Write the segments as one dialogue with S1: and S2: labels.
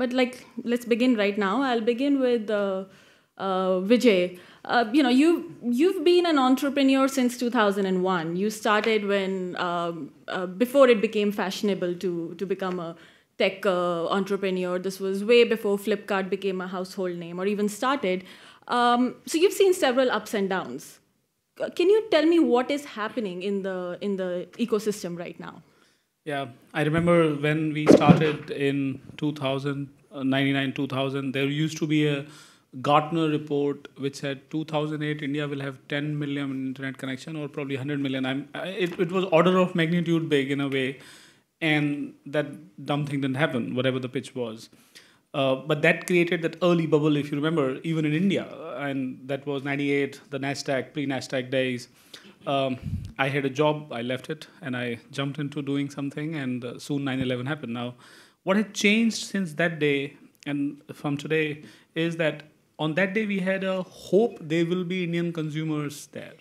S1: but like, let's begin right now. I'll begin with uh, uh, Vijay. Uh, you know, you you've been an entrepreneur since 2001. You started when um, uh, before it became fashionable to to become a tech uh, entrepreneur. This was way before Flipkart became a household name or even started. Um, so you've seen several ups and downs. Uh, Can you tell me what is happening in the in the ecosystem right now?
S2: Yeah, I remember when we started in 2000, uh, 99, 2000, there used to be a Gartner report which said 2008 India will have 10 million internet connection or probably 100 million. I'm, it, it was order of magnitude big in a way, and that dumb thing didn't happen, whatever the pitch was. Uh, but that created that early bubble, if you remember, even in India, and that was 98, the NASDAQ, pre NASDAQ days. Um, I had a job, I left it, and I jumped into doing something, and uh, soon 9 11 happened. Now, what had changed since that day and from today is that on that day we had a hope there will be Indian consumers there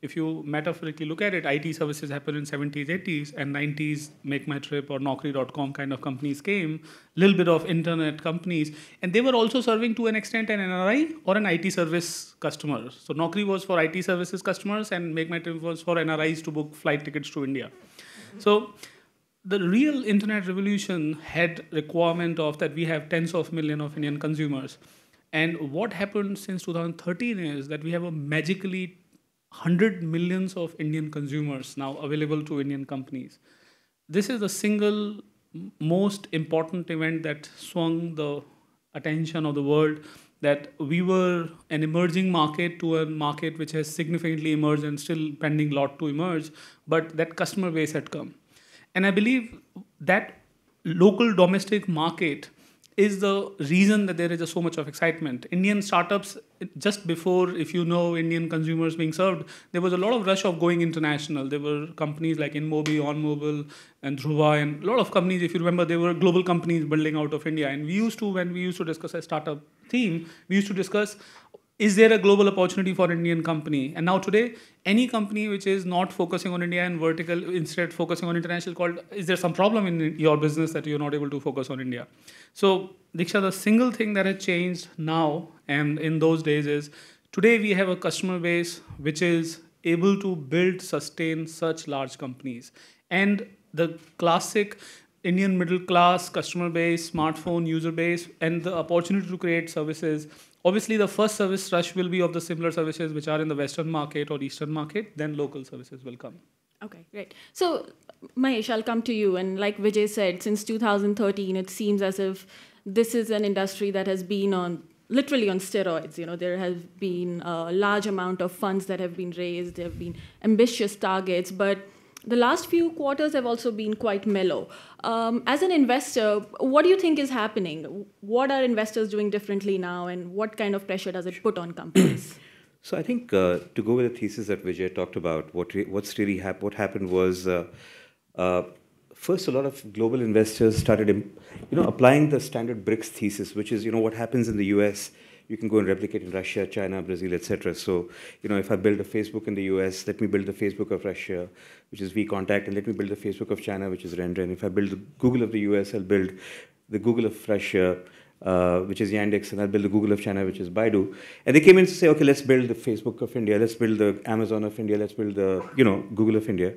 S2: if you metaphorically look at it, IT services happened in 70s, 80s, and 90s, Make My Trip or Naukri.com kind of companies came, little bit of internet companies, and they were also serving to an extent an NRI or an IT service customer. So Naukri was for IT services customers, and Make My Trip was for NRIs to book flight tickets to India. Mm-hmm. So the real internet revolution had requirement of that we have tens of million of Indian consumers. And what happened since 2013 is that we have a magically 100 millions of Indian consumers now available to Indian companies. This is the single most important event that swung the attention of the world that we were an emerging market to a market which has significantly emerged and still pending lot to emerge but that customer base had come and i believe that local domestic market is the reason that there is just so much of excitement. Indian startups, just before, if you know Indian consumers being served, there was a lot of rush of going international. There were companies like InMobi, OnMobile, and Druva, and a lot of companies, if you remember, they were global companies building out of India. And we used to, when we used to discuss a startup theme, we used to discuss is there a global opportunity for Indian company? And now today, any company which is not focusing on India and vertical, instead focusing on international, called is there some problem in your business that you're not able to focus on India? So Diksha, the single thing that has changed now and in those days is today we have a customer base which is able to build, sustain such large companies, and the classic Indian middle class customer base, smartphone user base, and the opportunity to create services obviously the first service rush will be of the similar services which are in the western market or eastern market then local services will come
S1: Okay, great. So, Mahesh, I'll come to you. And like Vijay said, since 2013, it seems as if this is an industry that has been on literally on steroids. You know, there has been a large amount of funds that have been raised. There have been ambitious targets, but the last few quarters have also been quite mellow. Um, as an investor, what do you think is happening? What are investors doing differently now, and what kind of pressure does it put on companies?
S3: So I think uh, to go with the thesis that Vijay talked about, what re- what's really hap- what happened was uh, uh, first a lot of global investors started, you know, applying the standard BRICS thesis, which is you know what happens in the U.S. You can go and replicate in Russia, China, Brazil, etc. So, you know, if I build a Facebook in the US, let me build the Facebook of Russia, which is VKontakte, and let me build the Facebook of China, which is Renren. And if I build the Google of the US, I'll build the Google of Russia, uh, which is Yandex, and I'll build the Google of China, which is Baidu. And they came in to say, okay, let's build the Facebook of India, let's build the Amazon of India, let's build the, you know, Google of India.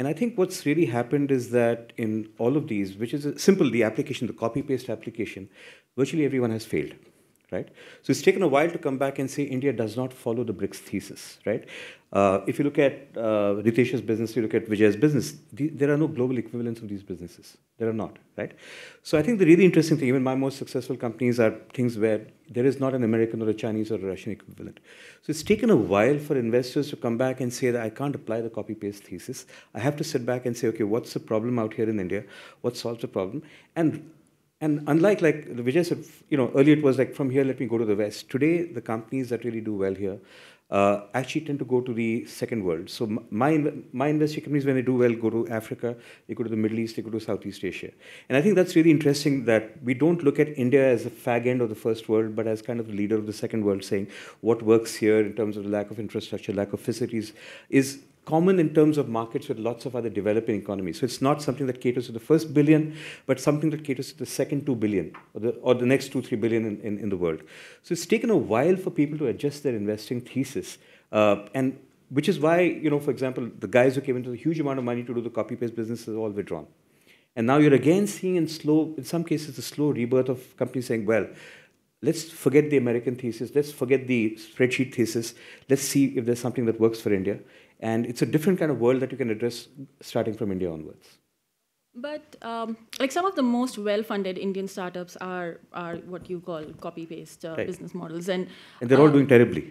S3: And I think what's really happened is that in all of these, which is simple, the application, the copy paste application, virtually everyone has failed right? So it's taken a while to come back and say India does not follow the BRICS thesis, right? Uh, if you look at uh, Ritesh's business, you look at Vijay's business, the, there are no global equivalents of these businesses. There are not, right? So I think the really interesting thing, even my most successful companies are things where there is not an American or a Chinese or a Russian equivalent. So it's taken a while for investors to come back and say that I can't apply the copy paste thesis. I have to sit back and say, okay, what's the problem out here in India? What solves the problem? And and unlike like Vijay said, you know, earlier it was like from here, let me go to the west. Today, the companies that really do well here uh, actually tend to go to the second world. So my my investor companies, when they do well, go to Africa, they go to the Middle East, they go to Southeast Asia. And I think that's really interesting that we don't look at India as the fag end of the first world, but as kind of the leader of the second world, saying what works here in terms of the lack of infrastructure, lack of facilities, is common in terms of markets with lots of other developing economies. So it's not something that caters to the first billion, but something that caters to the second two billion or the, or the next two, three billion in, in, in the world. So it's taken a while for people to adjust their investing thesis. Uh, and which is why, you know, for example, the guys who came into a huge amount of money to do the copy paste business is all withdrawn. And now you're again seeing in slow, in some cases, the slow rebirth of companies saying, well, let's forget the American thesis, let's forget the spreadsheet thesis, let's see if there's something that works for India. And it's a different kind of world that you can address starting from India onwards.
S1: But um, like some of the most well-funded Indian startups are are what you call copy-paste uh,
S3: Right.
S1: business models, and
S3: And they're all
S1: um,
S3: doing terribly.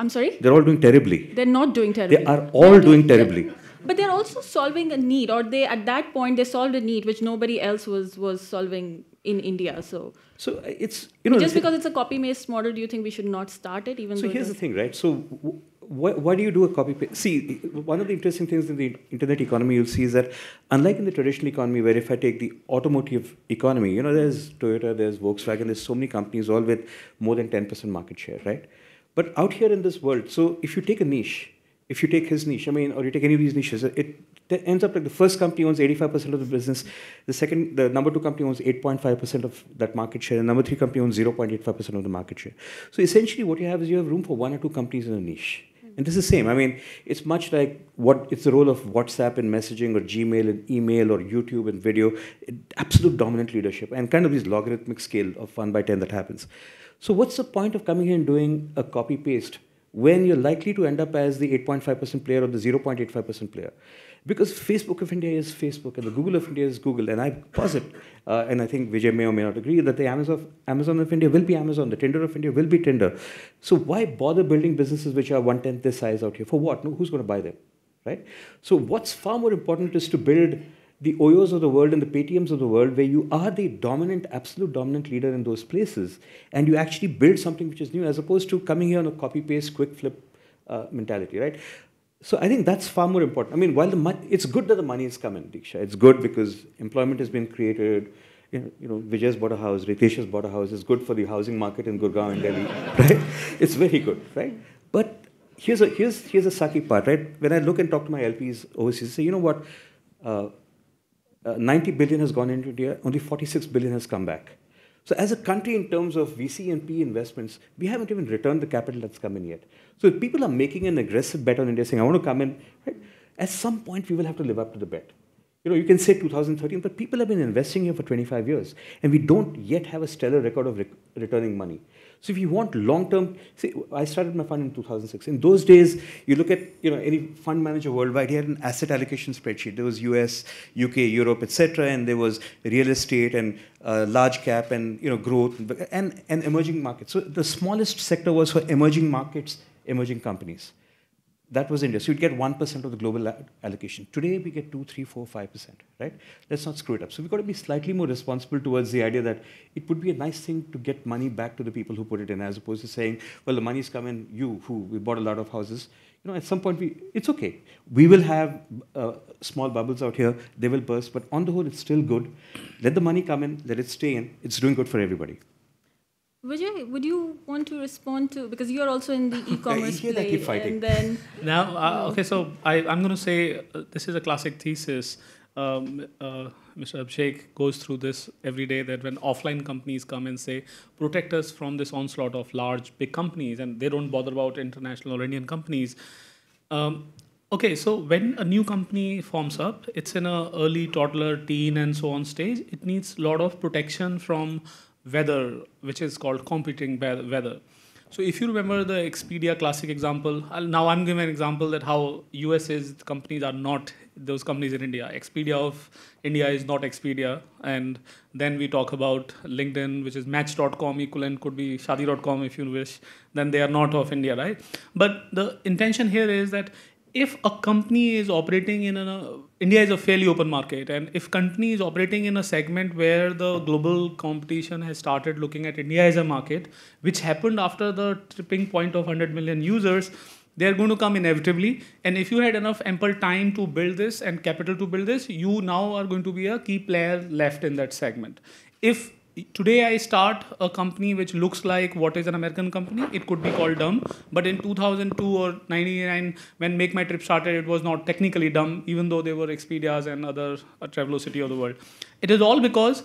S1: I'm sorry,
S3: They're all doing terribly.
S1: they're not doing terribly.
S3: They are all
S1: They're
S3: doing terribly.
S1: But they're also solving a need, or they at that point they solved a need which nobody else was was solving in India. So
S3: So uh, it's, you know,
S1: just because it's a copy-paste model, do you think we should not start it? Even
S3: So
S1: though
S3: here's the thing, right? So why, do you do a copy paste? See, one of the interesting things in the internet economy you'll see is that unlike in the traditional economy, where if I take the automotive economy, you know, there's Toyota, there's Volkswagen, there's so many companies all with more than 10% market share, right? But out here in this world, so if you take a niche, if you take his niche, I mean, or you take any of these niches, it ends up like the first company owns 85% of the business, the second, the number two company owns 8.5% of that market share, and number three company owns 0.85% of the market share. So essentially, what you have is you have room for one or two companies in a niche. And this is the same. I mean, it's much like what it's the role of WhatsApp in messaging or Gmail and email or YouTube and video, absolute dominant leadership and kind of this logarithmic scale of 1 by 10 that happens. So what's the point of coming here and doing a copy paste when you're likely to end up as the 8.5% player or the 0.85% player? Because Facebook of India is Facebook and the Google of India is Google. And I posit, uh, and I think Vijay may or may not agree, that the Amazon, Amazon of India will be Amazon, the Tinder of India will be Tinder. So why bother building businesses which are one tenth this size out here? For what? No, who's going to buy them? Right? So what's far more important is to build the Oyos of the world and the Paytms of the world, where you are the dominant, absolute dominant leader in those places, and you actually build something which is new, as opposed to coming here on a copy paste, quick flip uh, mentality, right? So I think that's far more important. I mean, while the money, it's good that the money is coming, Diksha. It's good because employment has been created. You know, you know Vijay's bought a house, Ritesh has bought a house. It's good for the housing market in Gurgaon and Delhi, right? It's very good, right? But here's a here's here's a sucky part, right? When I look and talk to my LPs overseas, I say, you know what? Uh, uh, 90 billion has gone into India, only 46 billion has come back. So as a country, in terms of VC and P investments, we haven't even returned the capital that's come in yet. So if people are making an aggressive bet on India, saying, I want to come in, right, at some point we will have to live up to the bet. You know, you can say 2013, but people have been investing here for 25 years, and we don't yet have a stellar record of rec- returning money. So if you want long-term, see, I started my fund in 2006. In those days, you look at you know any fund manager worldwide, he had an asset allocation spreadsheet. There was US, UK, Europe, etc., and there was real estate and uh, large cap and you know growth and, and emerging markets. So the smallest sector was for emerging markets, emerging companies. That was India. So you'd get 1% of the global allocation. Today, we get 2, 3, 4, 5%, right? Let's not screw it up. So we've got to be slightly more responsible towards the idea that it would be a nice thing to get money back to the people who put it in, as opposed to saying, well, the money's come in, you, who, we bought a lot of houses. You know, at some point, we, it's okay. We will have uh, small bubbles out here. They will burst. But on the whole, it's still good. Let the money come in. Let it stay in. It's doing good for everybody.
S1: Vijay, would you want to respond to because you're also in the e-commerce
S3: hear
S1: play,
S3: keep fighting.
S1: and then
S2: Now, uh, okay, so I, I'm going to say uh, this is a classic thesis. Um, uh, Mr. Abhishek goes through this every day that when offline companies come and say, protect us from this onslaught of large, big companies, and they don't bother about international or Indian companies. Um, okay, so when a new company forms up, it's in a early toddler, teen, and so on stage. It needs a lot of protection from weather, which is called competing weather. So if you remember the Expedia classic example, now I'm giving an example that how US is companies are not those companies in India. Expedia of India is not Expedia, and then we talk about LinkedIn, which is Match.com equivalent could be Shadi.com if you wish. Then they are not of India, right? But the intention here is that if a company is operating in a India is a fairly open market, and if company is operating in a segment where the global competition has started looking at India as a market, which happened after the tipping point of 100 million users, they are going to come inevitably. And if you had enough ample time to build this and capital to build this, you now are going to be a key player left in that segment. If today I start a company which looks like what is an American company. It could be called dumb, but in 2002 or 99, when Make My Trip started, it was not technically dumb, even though they were Expedias and other uh, Travelocity of the world. It is all because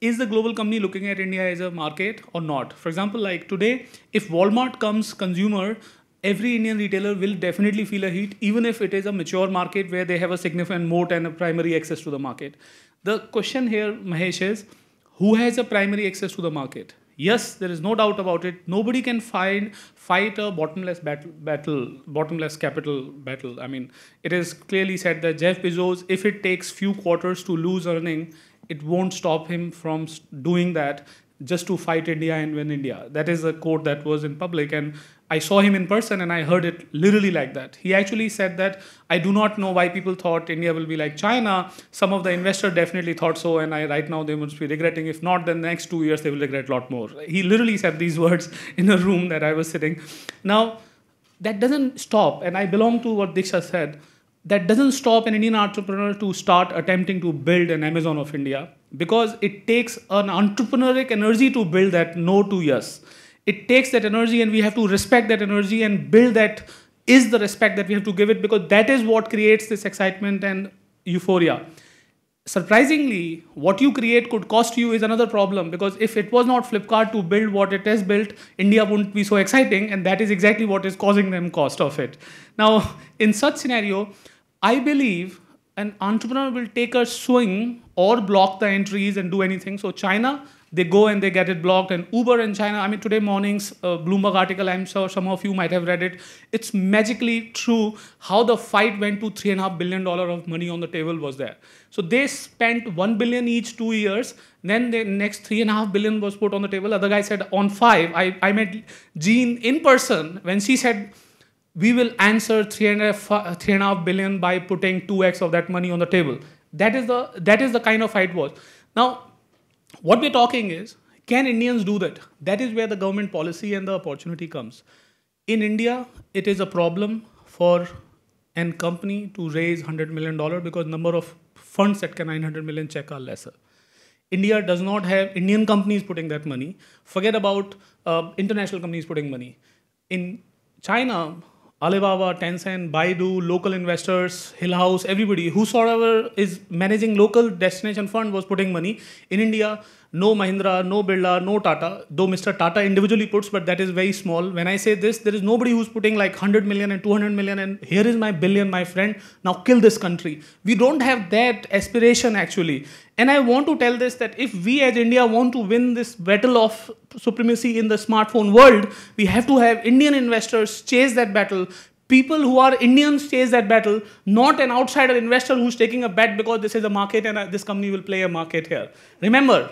S2: is the global company looking at India as a market or not? For example, like today, if Walmart comes consumer, every Indian retailer will definitely feel a heat, even if it is a mature market where they have a significant moat and a primary access to the market. The question here, Mahesh, is who has a primary access to the market? Yes, there is no doubt about it. Nobody can find fight a bottomless battle, battle, bottomless capital battle. I mean, it is clearly said that Jeff Bezos, if it takes few quarters to lose earning, it won't stop him from doing that just to fight India and win India. That is a quote that was in public, and I saw him in person and I heard it literally like that. He actually said that I do not know why people thought India will be like China. Some of the investors definitely thought so, and I right now they must be regretting. If not, then the next two years they will regret a lot more. He literally said these words in a room that I was sitting. Now, that doesn't stop, and I belong to what Diksha said that doesn't stop an Indian entrepreneur to start attempting to build an Amazon of India because it takes an entrepreneurial energy to build that no to yes. It takes that energy and we have to respect that energy and build that is the respect that we have to give it because that is what creates this excitement and euphoria. Surprisingly, what you create could cost you is another problem because if it was not Flipkart to build what it has built, India wouldn't be so exciting, and that is exactly what is causing them cost of it. Now, in such scenario, I believe an entrepreneur will take a swing or block the entries and do anything. So China, they go and they get it blocked. And Uber in China, I mean, today morning's uh, Bloomberg article, I'm sure some of you might have read it. It's magically true how the fight went to three and a half billion dollar of money on the table was there. So they spent one billion each two years. Then the next three and a half billion was put on the table. Other guy said on five. I, I met Jean in person when she said we will answer three and, a, three and a half billion by putting 2x of that money on the table. That is the, that is the kind of fight was. Now, what we're talking is, can Indians do that? That is where the government policy and the opportunity comes. In India, it is a problem for an company to raise $100 million because number of funds that can 900 million check are lesser. India does not have Indian companies putting that money. Forget about uh, international companies putting money. In China, Alibaba, Tencent, Baidu, local investors, Hill House, everybody, whosoever is managing local destination fund was putting money. In India, no Mahindra, no Birla, no Tata, though Mr. Tata individually puts, but that is very small. When I say this, there is nobody who's putting like 100 million and 200 million and here is my billion, my friend, now kill this country. We don't have that aspiration actually. And I want to tell this that if we as India want to win this battle of supremacy in the smartphone world, we have to have Indian investors chase that battle, people who are Indians chase that battle, not an outsider investor who's taking a bet because this is a market and uh, this company will play a market here. Remember,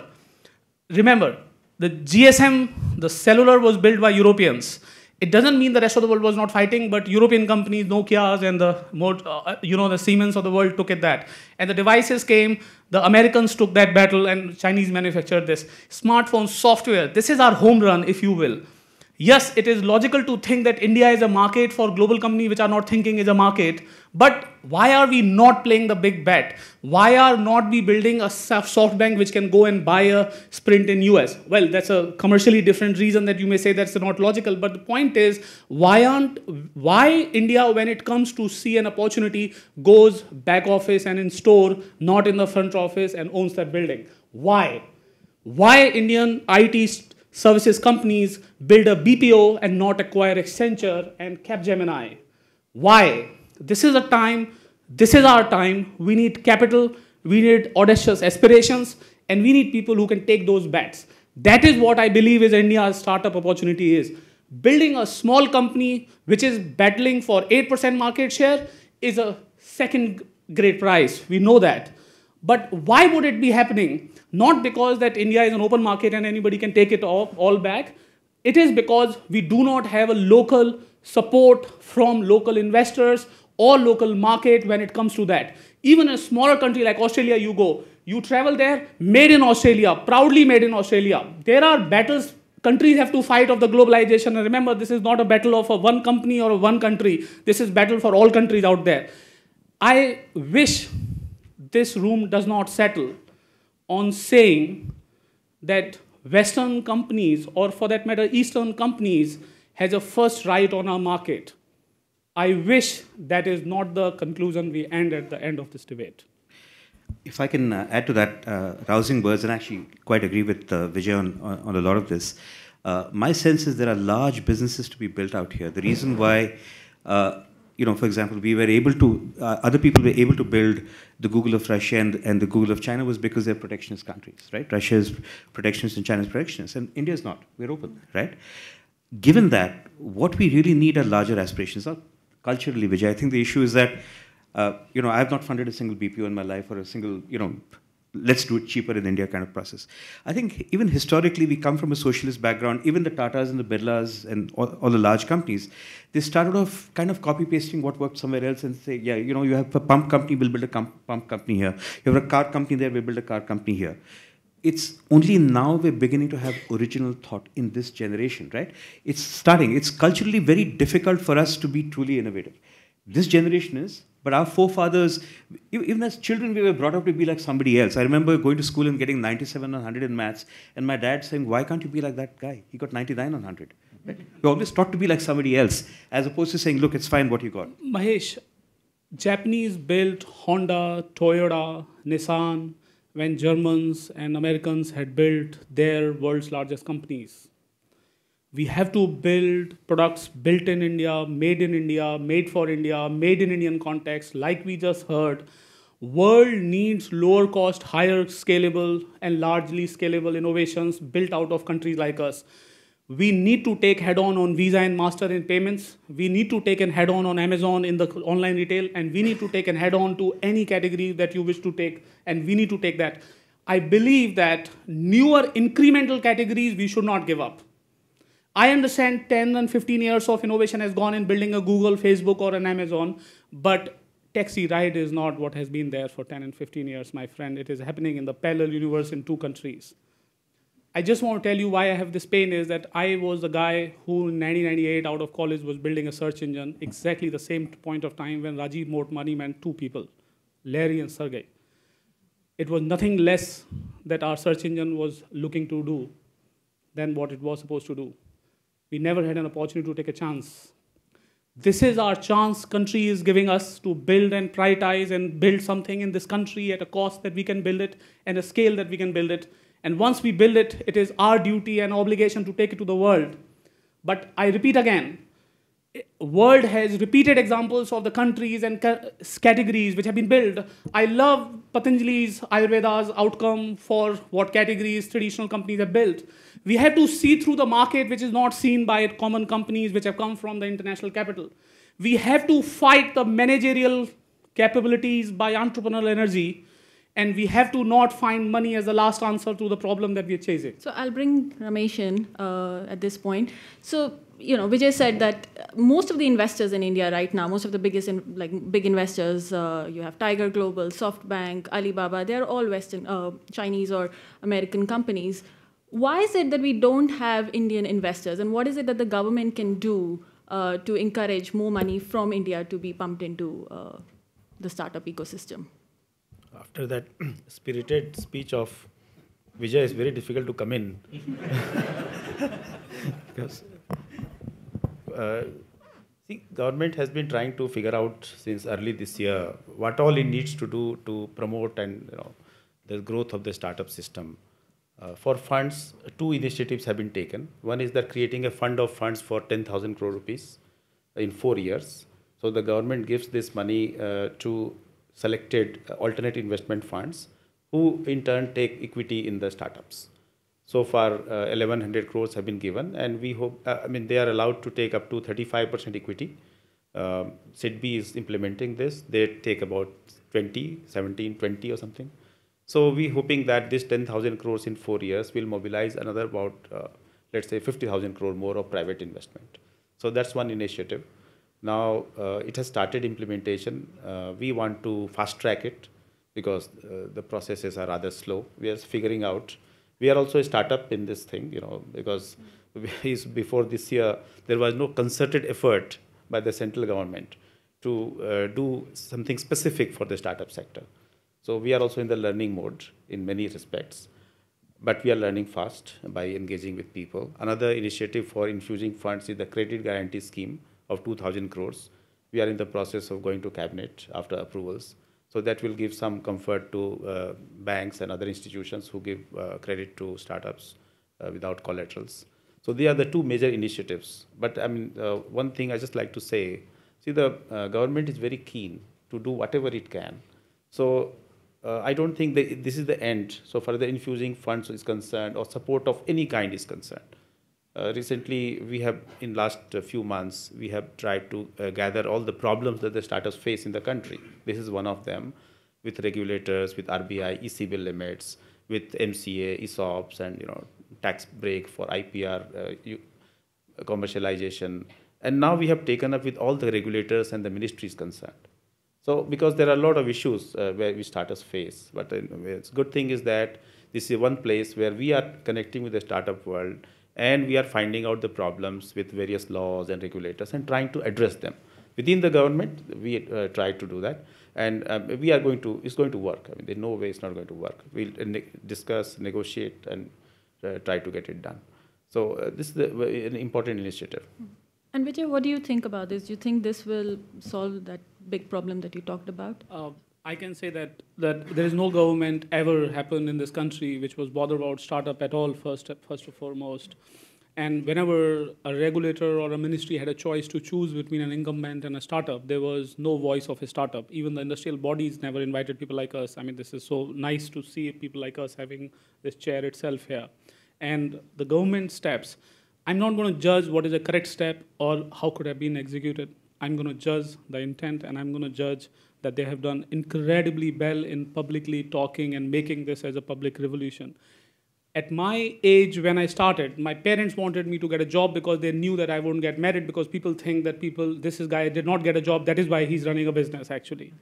S2: remember, the GSM, the cellular was built by Europeans. It doesn't mean the rest of the world was not fighting, but European companies, Nokia's and the more, uh, you know, the Siemens of the world took it that. And the devices came, the Americans took that battle and Chinese manufactured this. Smartphone software, this is our home run, if you will. Yes, it is logical to think that India is a market for global companies which are not thinking is a market. But why are we not playing the big bet? Why are not we building a SoftBank which can go and buy a Sprint in US? Well, that's a commercially different reason that you may say that's not logical. But the point is, why aren't why India, when it comes to see an opportunity, goes back office and in store, not in the front office and owns that building? Why? Why Indian IT services companies build a BPO and not acquire Accenture and Capgemini. Why? This is a time, this is our time. We need capital, we need audacious aspirations, and we need people who can take those bets. That is what I believe is India's startup opportunity is. Building a small company which is battling for 8% market share is a second great prize. We know that. But why would it be happening? Not because that India is an open market and anybody can take it all, all back. It is because we do not have a local support from local investors or local market when it comes to that. Even a smaller country like Australia, you go, you travel there, made in Australia, proudly made in Australia. There are battles countries have to fight of the globalization. And remember, this is not a battle of a one company or one country. This is battle for all countries out there. I wish this room does not settle on saying that Western companies, or for that matter, Eastern companies, has a first right on our market. I wish that is not the conclusion we end at the end of this debate.
S3: If I can uh, add to that, uh, rousing words, and actually quite agree with uh, Vijay on, on, on, a lot of this. Uh, my sense is there are large businesses to be built out here. The reason why uh, you know, for example, we were able to, uh, other people were able to build the Google of Russia and, and the Google of China was because they're protectionist countries, right? Russia is protectionist and China is protectionist, and India is not. We're open, right? Given that, what we really need are larger aspirations. Not culturally, Vijay, I think the issue is that, uh, you know, I have not funded a single BPO in my life or a single, you know, let's do it cheaper in India kind of process. I think even historically, we come from a socialist background. Even the Tatas and the Birlas and all, all the large companies, they started off kind of copy pasting what worked somewhere else and say, yeah, you know, you have a pump company, we'll build a pump company here. You have a car company there, we'll build a car company here. It's only now we're beginning to have original thought in this generation, right? It's starting. It's culturally very difficult for us to be truly innovative. This generation is, but our forefathers, even as children, we were brought up to be like somebody else. I remember going to school and getting 97 on 100 in maths, and my dad saying, Why can't you be like that guy? He got 99 on 100. Right? We always taught to be like somebody else, as opposed to saying, Look, it's fine what you got.
S2: Mahesh, Japanese built Honda, Toyota, Nissan when Germans and Americans had built their world's largest companies we have to build products built in India, made in India, made for India, made in Indian context, like we just heard. World needs lower cost, higher scalable, and largely scalable innovations built out of countries like us. We need to take head on on Visa and Master in payments. We need to take an head on on Amazon in the online retail, and we need to take an head on to any category that you wish to take, and we need to take that. I believe that newer incremental categories we should not give up I understand 10 and 15 years of innovation has gone in building a Google, Facebook, or an Amazon, but taxi ride is not what has been there for 10 and 15 years, my friend. It is happening in the parallel universe in two countries. I just want to tell you why I have this pain is that I was the guy who in 1998 out of college was building a search engine exactly the same point of time when Rajiv money meant two people, Larry and Sergey. It was nothing less that our search engine was looking to do than what it was supposed to do. We never had an opportunity to take a chance. This is our chance country is giving us to build and prioritize and build something in this country at a cost that we can build it and a scale that we can build it. And once we build it, it is our duty and obligation to take it to the world. But I repeat again, eh, world has repeated examples of the countries and categories which have been built. I love Patanjali's Ayurveda's outcome for what categories traditional companies have built. We have to see through the market which is not seen by common companies which have come from the international capital. We have to fight the managerial capabilities by entrepreneurial energy and we have to not find money as the last answer to the problem that we're chasing.
S1: So I'll bring Ramesh in uh, at this point. So you know, Vijay said that most of the investors in India right now, most of the biggest, in, like big investors, uh, you have Tiger Global, SoftBank, Alibaba, they're all Western, uh, Chinese or American companies. Why is it that we don't have Indian investors, and what is it that the government can do uh, to encourage more money from India to be pumped into uh, the startup ecosystem?
S4: After that spirited speech of Vijay, it's very difficult to come in because uh, see, government has been trying to figure out since early this year what all it needs to do to promote and you know the growth of the startup system. Uh, for funds, two initiatives have been taken. One is that creating a fund of funds for 10,000 crore rupees in four years. So the government gives this money uh, to selected uh, alternate investment funds who in turn take equity in the startups. So far, uh, 1100 crores have been given, and we hope, uh, I mean, they are allowed to take up to 35% equity. Um, SIDBI is implementing this. They take about 20, 17, 20 or something. So we hoping that this 10,000 crores in four years will mobilize another about, uh, let's say, 50,000 crore more of private investment. So that's one initiative. Now uh, it has started implementation. Uh, we want to fast track it because uh, the processes are rather slow. We are figuring out we are also a startup in this thing, you know, because before this year there was no concerted effort by the central government to uh, do something specific for the startup sector. So we are also in the learning mode in many respects. but we are learning fast by engaging with people. Another initiative for infusing funds is the credit guarantee scheme of 2,000 crores. We are in the process of going to cabinet after approvals. So that will give some comfort to uh, banks and other institutions who give uh, credit to startups uh, without collaterals. So they are the two major initiatives. But I mean, uh, one thing I just like to say, see the uh, government is very keen to do whatever it can. So uh, I don't think this is the end. So far, the infusing funds is concerned or support of any kind is concerned. Uh, recently, we have in last few months we have tried to uh, gather all the problems that the startups face in the country. This is one of them, with regulators, with RBI, ECB limits, with MCA, ESOPs, and you know tax break for IPR uh, commercialization. And now we have taken up with all the regulators and the ministries concerned. So because there are a lot of issues uh, where we startups face, but uh, it's good thing is that this is one place where we are connecting with the startup world and we are finding out the problems with various laws and regulators and trying to address them. Within the government, we uh, try to do that, and um, we are going to. It's going to work. I mean, there's no way it's not going to work. We'll uh, ne discuss, negotiate, and uh, try to get it done. So this is the, an important initiative.
S1: And Vijay, what do you think about this? Do you think this will solve that big problem that you talked about?
S2: Uh, I can say that that there is no government ever happened in this country which was bothered about startup at all. First, first and foremost, and whenever a regulator or a ministry had a choice to choose between an incumbent and a startup, there was no voice of a startup. Even the industrial bodies never invited people like us. I mean, this is so nice to see people like us having this chair itself here. And the government steps, I'm not going to judge what is a correct step or how could have been executed. I'm going to judge the intent and I'm going to judge that they have done incredibly well in publicly talking and making this as a public revolution. At my age, when I started, my parents wanted me to get a job because they knew that I wouldn't get married because people think that people, this is guy did not get a job, that is why he's running a business actually.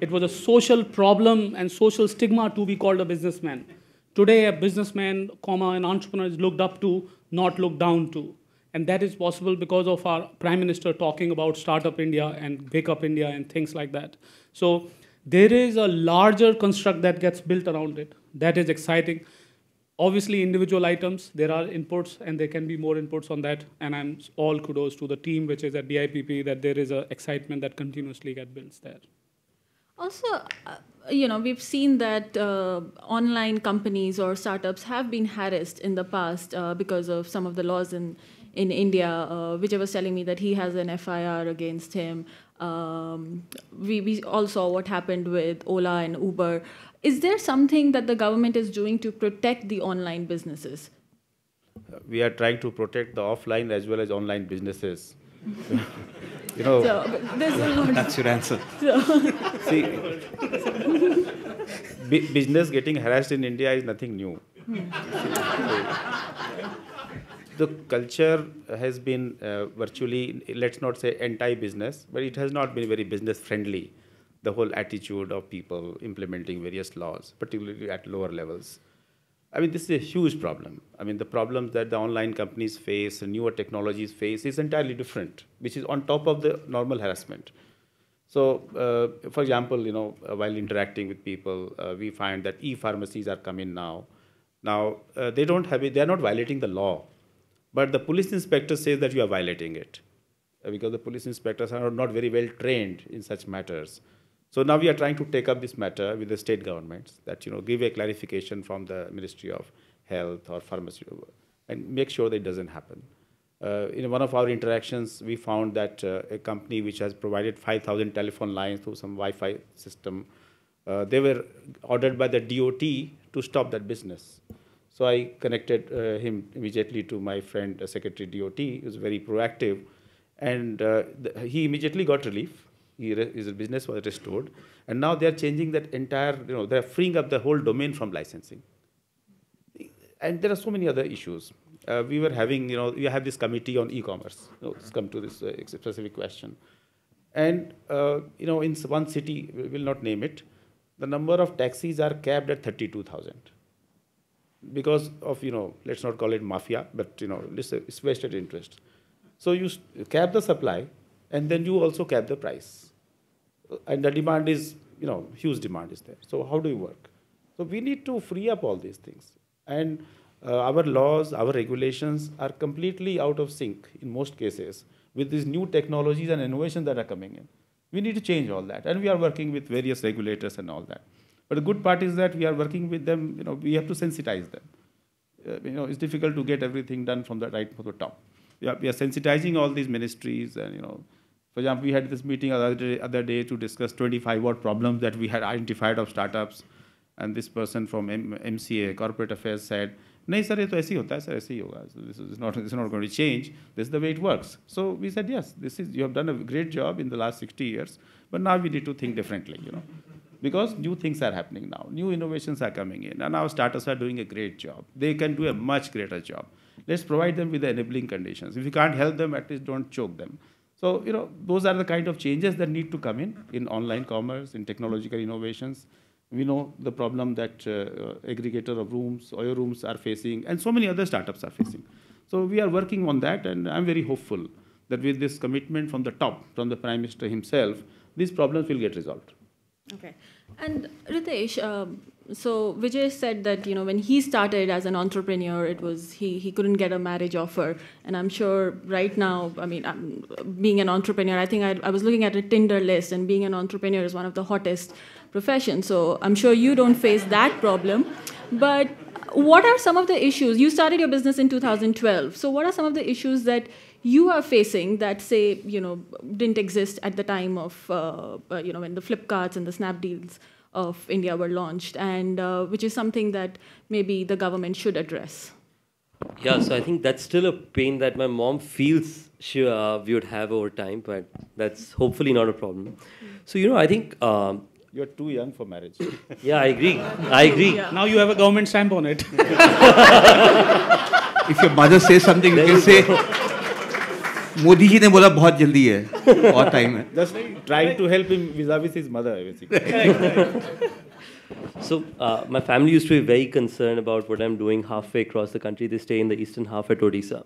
S2: It was a social problem and social stigma to be called a businessman. Today, a businessman, comma, an entrepreneur is looked up to, not looked down to. And that is possible because of our Prime Minister talking about Startup India and Wake Up India and things like that. So there is a larger construct that gets built around it. That is exciting. Obviously, individual items, there are inputs and there can be more inputs on that. And I'm all kudos to the team, which is at DIPP, that there is an excitement that continuously gets built there.
S1: Also, uh, you know, we've seen that uh, online companies or startups have been harassed in the past uh, because of some of the laws in in India. Uh, Vijay was telling me that he has an FIR against him. Um, we, we all saw what happened with Ola and Uber. Is there something that the government is doing to protect the online businesses?
S4: We are trying to protect the offline as well as online businesses. you know,
S1: so,
S3: that's your answer.
S1: So.
S4: See, business getting harassed in India is nothing new. Hmm the culture has been uh, virtually, let's not say anti-business, but it has not been very business-friendly. The whole attitude of people implementing various laws, particularly at lower levels. I mean, this is a huge problem. I mean, the problems that the online companies face, the newer technologies face, is entirely different, which is on top of the normal harassment. So, uh, for example, you know, uh, while interacting with people, uh, we find that e-pharmacies are coming now. Now, uh, they don't have it; they are not violating the law but the police inspector says that you are violating it uh, because the police inspectors are not very well trained in such matters. So now we are trying to take up this matter with the state governments that you know give a clarification from the Ministry of Health or Pharmacy and make sure that it doesn't happen. Uh, in one of our interactions, we found that uh, a company which has provided 5,000 telephone lines through some Wi-Fi system, uh, they were ordered by the DOT to stop that business. So I connected uh, him immediately to my friend, uh, Secretary DOT, who was very proactive. And uh, he immediately got relief. He his business was restored. And now they are changing that entire, you know, they're freeing up the whole domain from licensing. And there are so many other issues. Uh, we were having, you know, we have this committee on e-commerce. You know, let's come to this uh, specific question. And, uh, you know, in one city, we will not name it, the number of taxis are capped at 32,000 because of, you know, let's not call it mafia, but, you know, it's vested interest. So you cap the supply, and then you also cap the price. And the demand is, you know, huge demand is there. So how do you work? So we need to free up all these things. And uh, our laws, our regulations are completely out of sync in most cases with these new technologies and innovations that are coming in. We need to change all that, and we are working with various regulators and all that. But the good part is that we are working with them. You know, we have to sensitize them. Uh, you know, it's difficult to get everything done from the right from the top. We are, we are sensitizing all these ministries, and you know, for example, we had this meeting other day, other day to discuss 25 what problems that we had identified of startups, and this person from M- MCA Corporate Affairs said नहीं sir ये तो ऐसे ही होता है sir ऐसे ही होगा this is not is not going to change this the way it works so we said yes this is you have done a great job in the last 60 years but now we need to think differently you know because new things are happening now. New innovations are coming in. And our startups are doing a great job. They can do a much greater job. Let's provide them with the enabling conditions. If you can't help them at least don't choke them. So you know those are the kind of changes that need to come in in online commerce in technological innovations. We know the problem that uh, aggregator of rooms, Oyo Rooms are facing, and so many other startups are facing. So we are working on that, and I'm very hopeful that with this commitment from the top, from the Prime Minister himself, these problems will get resolved.
S1: Okay. And Ritesh, um, so Vijay said that you know when he started as an entrepreneur, it was he he couldn't get a marriage offer, and I'm sure right now, I mean, I'm, being an entrepreneur, I think I, I was looking at a Tinder list, and being an entrepreneur is one of the hottest professions. So I'm sure you don't face that problem. But what are some of the issues? You started your business in 2012. So what are some of the issues that you are facing that say you know didn't exist at the time of uh, uh, you know when the Flipkarts and the Snapdeals of India were launched, and uh, which is something that maybe the government should address.
S5: Yeah, so I think that's still a pain that my mom feels she uh, we would have over time, but that's hopefully not a problem. So you know, I think um,
S4: you're too young for marriage.
S5: yeah, I agree. I agree.
S2: Yeah. Now you have a government stamp on it.
S3: if your mother says something, you can say, Modi ji ने बोला बहुत जल्दी है बहुत time है
S4: just trying to help him vis-a-vis his mother basically
S5: so uh, my family used to be very concerned about what i'm doing halfway across the country they stay in the eastern half at odisha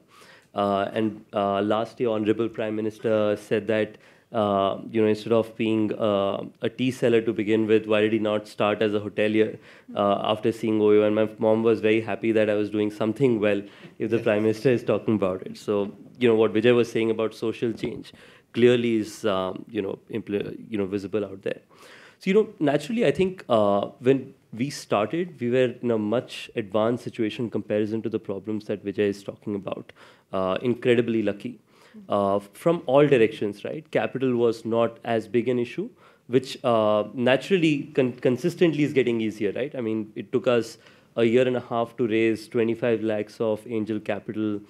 S5: uh, and uh, last year honorable prime minister said that uh, you know, instead of being uh, a tea seller to begin with, why did he not start as a hotelier uh, after seeing OYO? And my mom was very happy that I was doing something well if the Prime Minister is talking about it. So, you know, what Vijay was saying about social change clearly is, um, you, know, you know, visible out there. So, you know, naturally, I think uh, when we started, we were in a much advanced situation in comparison to the problems that Vijay is talking about. Uh, incredibly lucky uh, from all directions, right? Capital was not as big an issue, which uh, naturally con- consistently is getting easier, right? I mean, it took us a year and a half to raise 25 lakhs of angel capital,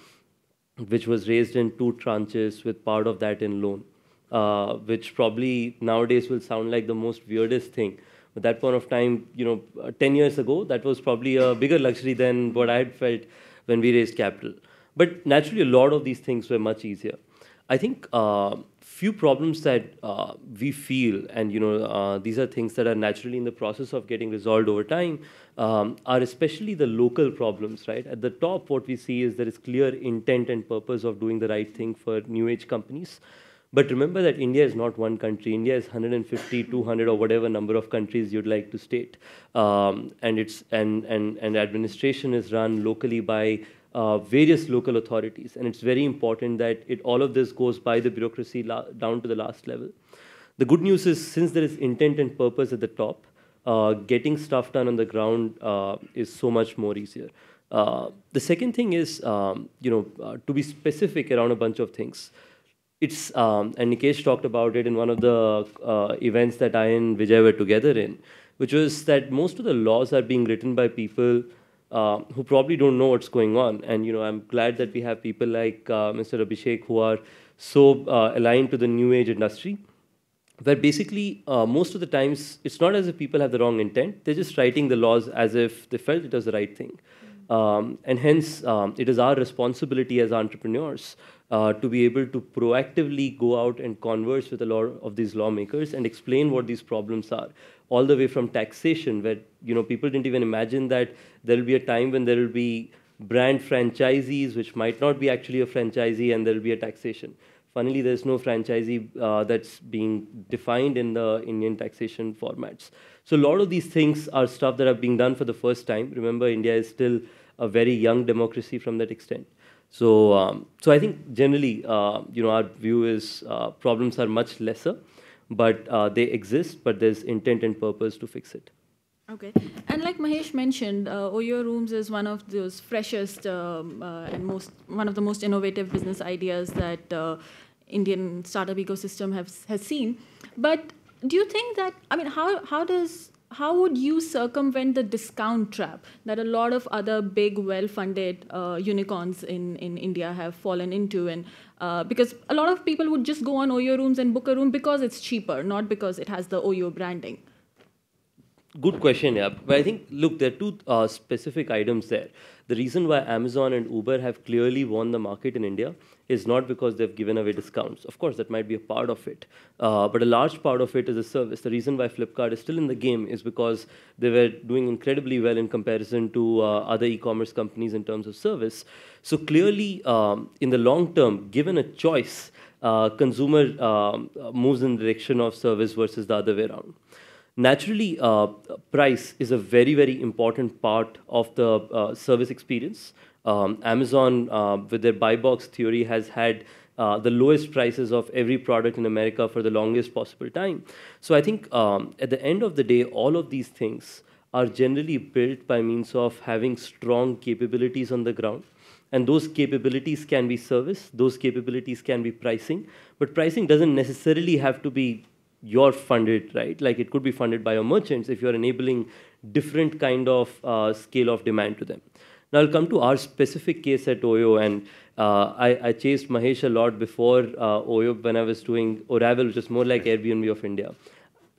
S5: which was raised in two tranches with part of that in loan, uh, which probably nowadays will sound like the most weirdest thing. But that point of time, you know, uh, 10 years ago, that was probably a bigger luxury than what I had felt when we raised capital. But naturally, a lot of these things were much easier. I think uh, few problems that uh, we feel, and you know, uh, these are things that are naturally in the process of getting resolved over time, um, are especially the local problems. Right at the top, what we see is there is clear intent and purpose of doing the right thing for new age companies. But remember that India is not one country. India is 150, 200, or whatever number of countries you'd like to state, um, and it's and and and administration is run locally by uh, various local authorities. And it's very important that it, all of this goes by the bureaucracy down to the last level. The good news is, since there is intent and purpose at the top, uh, getting stuff done on the ground uh, is so much more easier. Uh, the second thing is, um, you know, uh, to be specific around a bunch of things. It's um, and Nikesh talked about it in one of the uh, events that I and Vijay were together in, which was that most of the laws are being written by people uh, who probably don't know what's going on. And you know, I'm glad that we have people like uh, Mr. Abhishek who are so uh, aligned to the new age industry. Where basically, most of the times, it's not as if people have the wrong intent. They're just writing the laws as if they felt it was the right thing. Um, and hence, um, it is our responsibility as entrepreneurs uh, to be able to proactively go out and converse with a lot of these lawmakers and explain what these problems are all the way from taxation, where you know people didn't even imagine that there will be a time when there will be brand franchisees, which might not be actually a franchisee, and there will be a taxation. Funnily, there's no franchisee uh, that's being defined in the Indian taxation formats. So a lot of these things are stuff that are being done for the first time. Remember, India is still a very young democracy from that extent. So, um, so I think generally, uh, you know, our view is uh, problems are much lesser, but uh, they exist, but there's intent and purpose to fix it.
S1: Okay, and like Mahesh mentioned, uh, Oyo Rooms is one of those freshest um, uh, and most one of the most innovative business ideas that uh, Indian startup ecosystem has has seen. But do you think that I mean, how how does how would you circumvent the discount trap that a lot of other big, well-funded uh, unicorns in, in India have fallen into? And uh, because a lot of people would just go on Oyo rooms and book a room because it's cheaper, not because it has the Oyo branding.
S5: Good question, yeah. But I think, look, there are two uh, specific items there. The reason why Amazon and Uber have clearly won the market in India is not because they've given away discounts. Of course, that might be a part of it. Uh, but a large part of it is a service. The reason why Flipkart is still in the game is because they were doing incredibly well in comparison to uh, other e commerce companies in terms of service. So clearly, um, in the long term, given a choice, uh, consumer um, moves in the direction of service versus the other way around. Naturally, uh, price is a very, very important part of the uh, service experience. Um, Amazon, uh, with their buy box theory, has had uh, the lowest prices of every product in America for the longest possible time. So I think um, at the end of the day, all of these things are generally built by means of having strong capabilities on the ground. And those capabilities can be service, those capabilities can be pricing, but pricing doesn't necessarily have to be you're funded, right? Like it could be funded by your merchants if you're enabling different kind of uh, scale of demand to them. Now I'll come to our specific case at Oyo, and uh, I, I, chased Mahesh a lot before uh, Oyo when I was doing Oravel, which is more like Airbnb of India.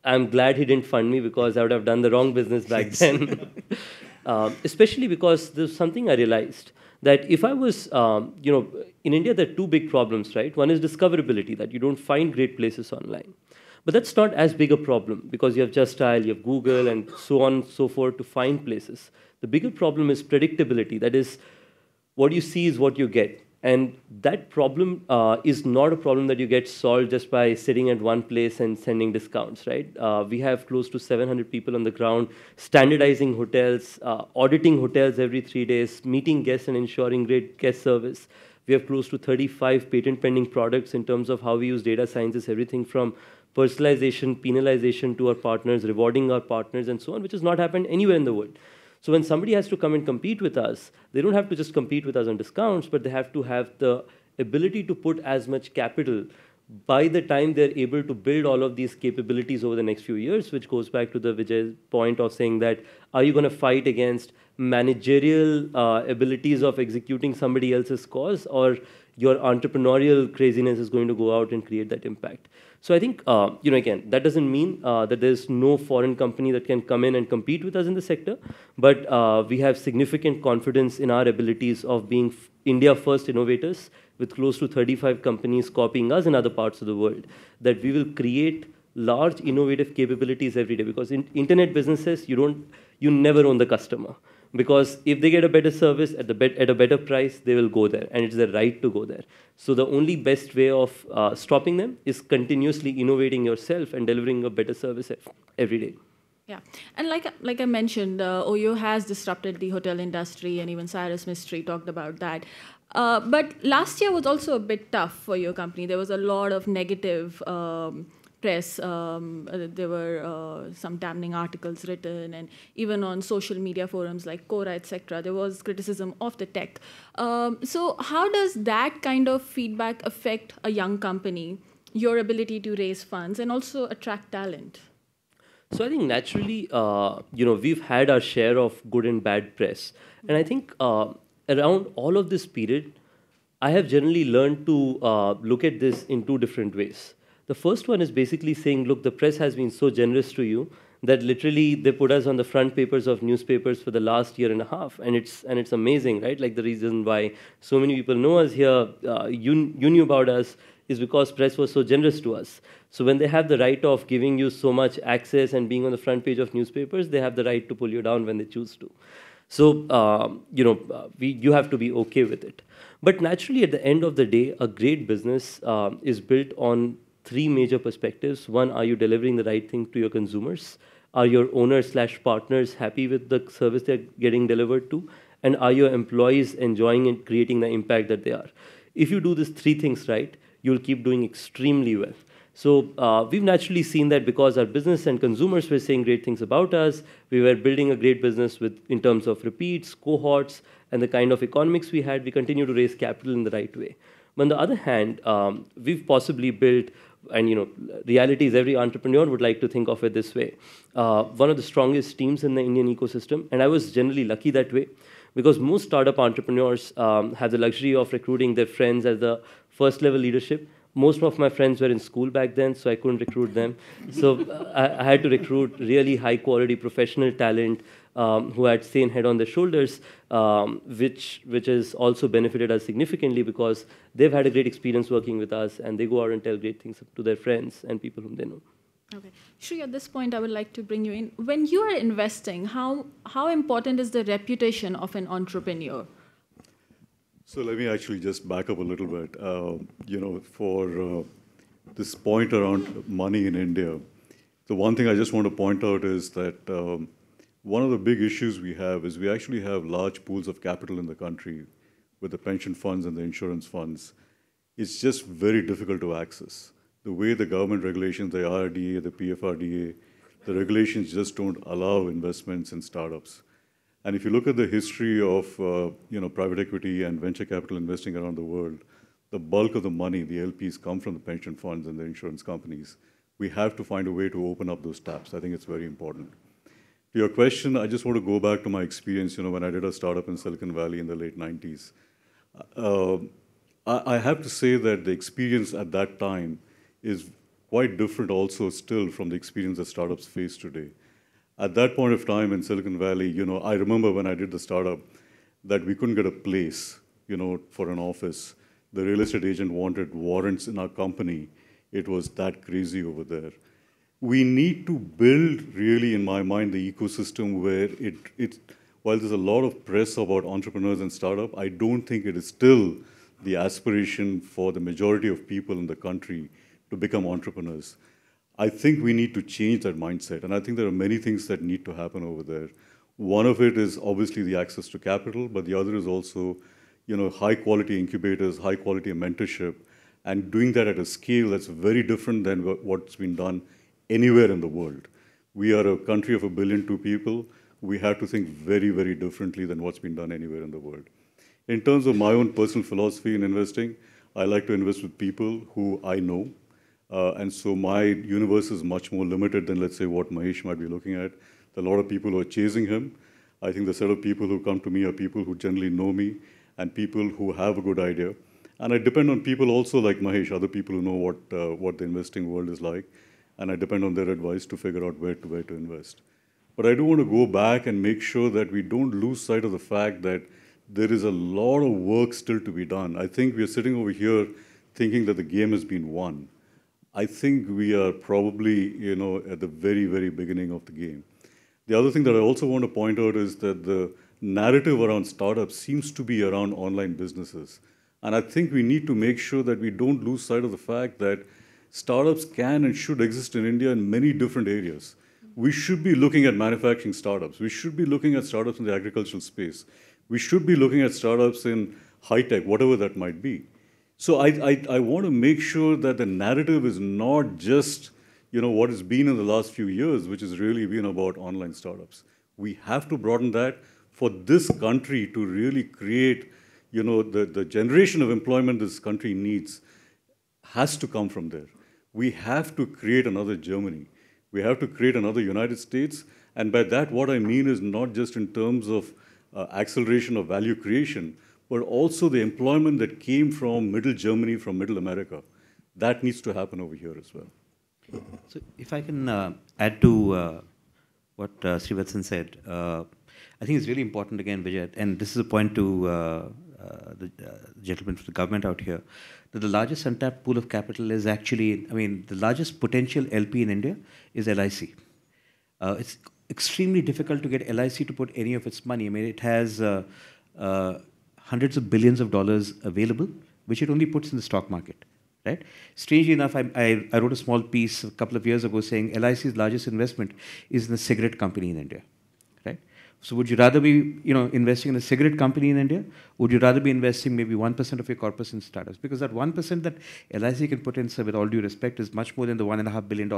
S5: I'm glad he didn't fund me because I would have done the wrong business back yes. then. uh, especially because there's something I realized that if I was, um, you know, in India there are two big problems, right? One is discoverability, that you don't find great places online. But that's not as big a problem because you have Justdial, you have Google, and so on and so forth to find places. The bigger problem is predictability. That is, what you see is what you get. And that problem uh, is not a problem that you get solved just by sitting at one place and sending discounts, right? Uh, we have close to 700 people on the ground, standardizing hotels, uh, auditing hotels every three days, meeting guests and ensuring great guest service. We have close to 35 patent pending products in terms of how we use data sciences, everything from personalization, penalization to our partners, rewarding our partners, and so on, which has not happened anywhere in the world. So when somebody has to come and compete with us, they don't have to just compete with us on discounts, but they have to have the ability to put as much capital by the time they're able to build all of these capabilities over the next few years, which goes back to the point of saying that are you going to fight against managerial uh, abilities of executing somebody else's cause, or your entrepreneurial craziness is going to go out and create that impact? So I think, uh, you know, again, that doesn't mean uh, that there's no foreign company that can come in and compete with us in the sector, but uh, we have significant confidence in our abilities of being India first innovators with close to 35 companies copying us in other parts of the world, that we will create large innovative capabilities every day because in internet businesses, you don't, you never own the customer because if they get a better service at, the bet- at a better price, they will go there, and it's their right to go there. So the only best way of uh, stopping them is continuously innovating yourself and delivering a better service every day.
S1: Yeah, and like like I mentioned, uh, Oyo has disrupted the hotel industry, and even Cyrus Mistry talked about that. Uh, but last year was also a bit tough for your company. There was a lot of negative. Um, press. Um, uh, there were uh, some damning articles written, and even on social media forums like Quora, etc., there was criticism of the tech. Um, so, how does that kind of feedback affect a young company, your ability to raise funds, and also attract talent?
S5: So I think naturally, uh, you know, we've had our share of good and bad press, and I think uh, around all of this period, I have generally learned to uh, look at this in two different ways. The first one is basically saying, look, the press has been so generous to you that literally they put us on the front papers of newspapers for the last year and a half, and it's and it's amazing, right? Like the reason why so many people know us here, uh, you you knew about us is because press was so generous to us. So when they have the right of giving you so much access and being on the front page of newspapers, they have the right to pull you down when they choose to. So um, you know, uh, we, you have to be okay with it. But naturally, at the end of the day, a great business uh, is built on three major perspectives. One, are you delivering the right thing to your consumers? Are your owners slash partners happy with the service they're getting delivered to? and are your employees enjoying and creating the impact that they are? If you do these three things right, you'll keep doing extremely well. So uh, we've naturally seen that because our business and consumers were saying great things about us, we were building a great business with in terms of repeats, cohorts, and the kind of economics we had. We continue to raise capital in the right way. But on the other hand, um, we've possibly built and you know, reality is every entrepreneur would like to think of it this way. Uh, one of the strongest teams in the Indian ecosystem, and I was generally lucky that way, because most startup entrepreneurs um, have the luxury of recruiting their friends as the first level leadership. Most of my friends were in school back then, so I couldn't recruit them. so uh, I, I, had to recruit really high quality professional talent um, who had sane head on their shoulders, um, which which has also benefited us significantly because they've had a great experience working with us, and they go out and tell great things to their friends and people whom they know.
S1: Okay, Shri, at this point, I would like to bring you in. When you are investing, how how important is the reputation of an entrepreneur?
S6: So let me actually just back up a little bit. Uh, you know, for uh, this point around money in India, the one thing I just want to point out is that. Um, one of the big issues we have is we actually have large pools of capital in the country with the pension funds and the insurance funds. It's just very difficult to access. The way the government regulations, the IRDA, the PFRDA, the regulations just don't allow investments in startups. And if you look at the history of uh, you know, private equity and venture capital investing around the world, the bulk of the money, the LPs, come from the pension funds and the insurance companies. We have to find a way to open up those taps. I think it's very important. To your question, I just want to go back to my experience, you know, when I did a startup in Silicon Valley in the late 90s. Uh, I, I have to say that the experience at that time is quite different also still from the experience that startups face today. At that point of time in Silicon Valley, you know, I remember when I did the startup that we couldn't get a place, you know, for an office. The real estate agent wanted warrants in our company. It was that crazy over there we need to build really, in my mind, the ecosystem where it, it, while there's a lot of press about entrepreneurs and startup, I don't think it is still the aspiration for the majority of people in the country to become entrepreneurs. I think we need to change that mindset, and I think there are many things that need to happen over there. One of it is obviously the access to capital, but the other is also, you know, high quality incubators, high quality mentorship, and doing that at a scale that's very different than what's been done anywhere in the world. We are a country of a billion two people. We have to think very, very differently than what's been done anywhere in the world. In terms of my own personal philosophy in investing, I like to invest with people who I know. Uh, and so my universe is much more limited than, let's say, what Mahesh might be looking at. There are a lot of people who are chasing him. I think the set of people who come to me are people who generally know me and people who have a good idea. And I depend on people also like Mahesh, other people who know what, uh, what the investing world is like and I depend on their advice to figure out where to, where to invest. But I do want to go back and make sure that we don't lose sight of the fact that there is a lot of work still to be done. I think we are sitting over here thinking that the game has been won. I think we are probably, you know, at the very, very beginning of the game. The other thing that I also want to point out is that the narrative around startups seems to be around online businesses. And I think we need to make sure that we don't lose sight of the fact that startups can and should exist in India in many different areas. We should be looking at manufacturing startups. We should be looking at startups in the agricultural space. We should be looking at startups in high tech, whatever that might be. So I, I, I want to make sure that the narrative is not just you know, what has been in the last few years, which has really been about online startups. We have to broaden that for this country to really create you know, the, the generation of employment this country needs has to come from there we have to create another Germany. We have to create another United States. And by that, what I mean is not just in terms of uh, acceleration of value creation, but also the employment that came from middle Germany, from middle America. That needs to happen over here as well.
S3: So if I can uh, add to uh, what uh, Srivatsan said, uh, I think it's really important again, Vijay, and this is a point to uh, uh, the gentleman from the government out here, that the largest untapped pool of capital is actually, I mean, the largest potential LP in India is LIC. Uh, it's extremely difficult to get LIC to put any of its money. I mean, it has uh, uh, hundreds of billions of dollars available, which it only puts in the stock market. Right? Strangely enough, I, I, I wrote a small piece a couple of years ago saying LIC's largest investment is in a cigarette company in India. So would you rather be, you know, investing in a cigarette company in India? Would you rather be investing maybe 1% of your corpus in startups? Because that 1% that LIC can put in, sir, with all due respect, is much more than the $1.5 billion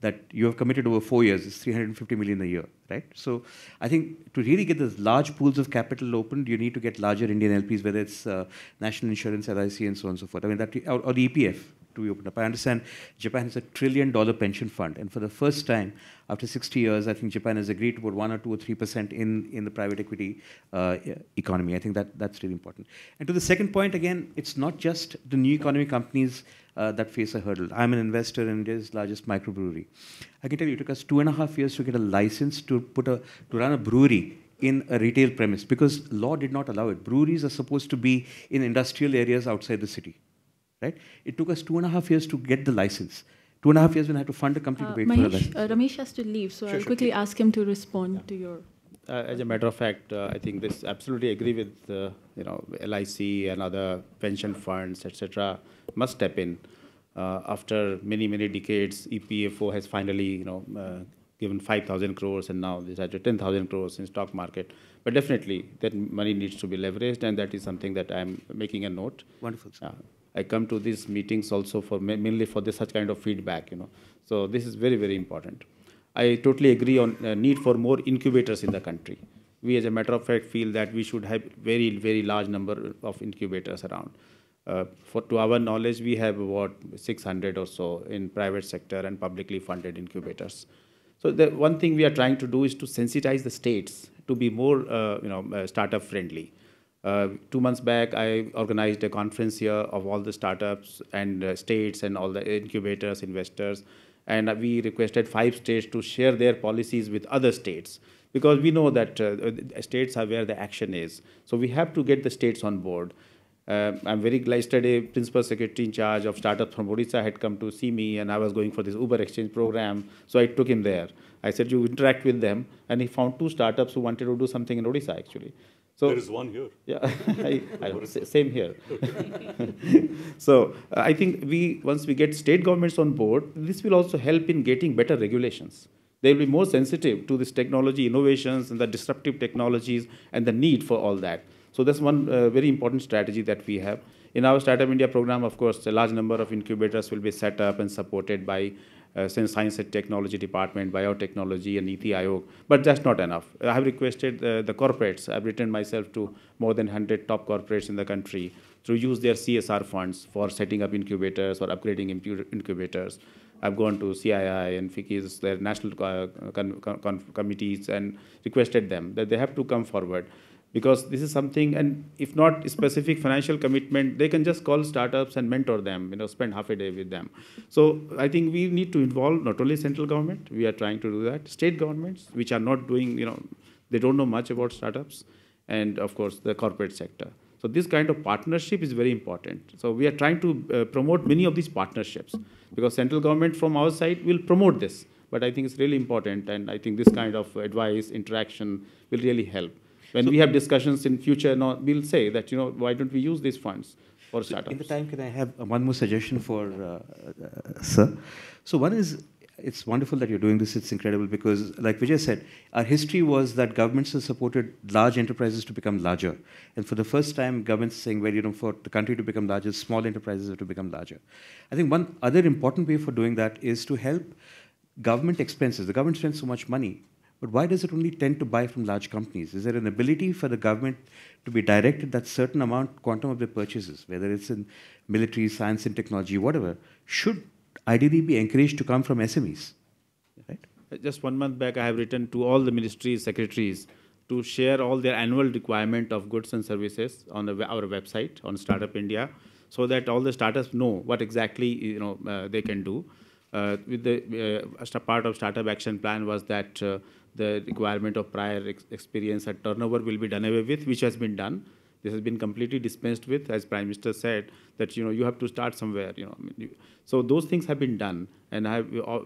S3: that you have committed over four years. It's 350 million a year, right? So I think to really get those large pools of capital opened, you need to get larger Indian LPs, whether it's uh, National Insurance, LIC, and so on and so forth. I mean, that, or, or the EPF, to be opened up. I understand Japan has a trillion dollar pension fund, and for the first time after 60 years, I think Japan has agreed to put one or two or three percent in in the private equity uh, economy. I think that that's really important. And to the second point, again, it's not just the new economy companies. Uh, that face a hurdle. I'm an investor in India's largest microbrewery. I can tell you, it took us two and a half years to get a license to put a to run a brewery in a retail premise because law did not allow it. Breweries are supposed to be in industrial areas outside the city right? It took us two and a half years to get the license. Two and a half years when I had to fund a company
S1: Uh,
S3: to wait for a
S1: Mahesh,
S3: license.
S1: uh, Ramesh has to leave, so
S3: Sure,
S1: I'll
S3: sure,
S1: quickly
S3: please.
S1: ask him to respond to your.
S4: Uh, as a matter of fact, uh, I think this absolutely agree with uh, you know LIC and other pension funds, etc. Must step in. Uh, after many many decades, EPFO has finally you know uh, given 5,000 crores, and now this at 10,000 crores in stock market. But definitely, that money needs to be leveraged, and that is something that I'm making a note.
S3: Wonderful.
S4: Uh, I come to these meetings also for mainly for this such kind of feedback, you know. So this is very very important. I totally agree on uh, need for more incubators in the country. We, as a matter of fact, feel that we should have very very large number of incubators around. Uh, for to our knowledge, we have about 600 or so in private sector and publicly funded incubators. So the one thing we are trying to do is to sensitize the states to be more, uh, you know, uh, startup friendly. Uh, two months back, I organized a conference here of all the startups and uh, states and all the incubators, investors, and we requested five states to share their policies with other states because we know that uh, states are where the action is. So we have to get the states on board. Uh, I'm very glad yesterday, principal secretary in charge of startups from Odisha had come to see me, and I was going for this Uber exchange program. So I took him there. I said, "You interact with them," and he found two startups who wanted to do something in Odisha actually. So
S6: There is one here.
S4: yeah, I, I, same here. so uh, I think we once we get state governments on board, this will also help in getting better regulations. They will be more sensitive to this technology innovations and the disruptive technologies and the need for all that. So that's one uh, very important strategy that we have. In our Startup India program, of course, a large number of incubators will be set up and supported by uh, Science and Technology Department, Biotechnology, and NITI Aayog. But that's not enough. I have requested uh, the corporates, I've written myself to more than 100 top corporates in the country to use their CSR funds for setting up incubators or upgrading incubators. I've gone to CII and FICCI's, their national co- con- con- committees, and requested them that they have to come forward because this is something and if not specific financial commitment they can just call startups and mentor them you know spend half a day with them. So i think we need to involve not only central government we are trying to do that state governments which are not doing you know they don't know much about startups and of course the corporate sector. So this kind of partnership is very important. So we are trying to uh, promote many of these partnerships because central government from our side will promote this. But i think it's really important and i think this kind of advice interaction will really help when we have discussions in future, no, we'll say that, you know, why don't we use these funds for startups?
S3: In the time, can I have uh, one more suggestion for uh, uh, sir? So one is, it's wonderful that you're doing this. It's incredible because, like Vijay said, our history was that governments have supported large enterprises to become larger, and for the first time, governments saying, well, you know, for the country to become larger, small enterprises have to become larger. I think one other important way for doing that is to help government expenses. The government spends so much money. But why does it only tend to buy from large companies? Is there an ability for the government to be directed that certain amount, quantum of their purchases, whether it's in military, science and technology, whatever, should ideally be encouraged to come from SMEs? Right?
S4: Just one month back, I have written to all the ministries, secretaries, to share all their annual requirement of goods and services on the, our website on Startup India, so that all the startups know what exactly you know uh, they can do. Uh, with the uh, part of startup action plan was that uh, the requirement of prior ex- experience and turnover will be done away with, which has been done. This has been completely dispensed with, as Prime Minister said, that you know you have to start somewhere. You know, so those things have been done, and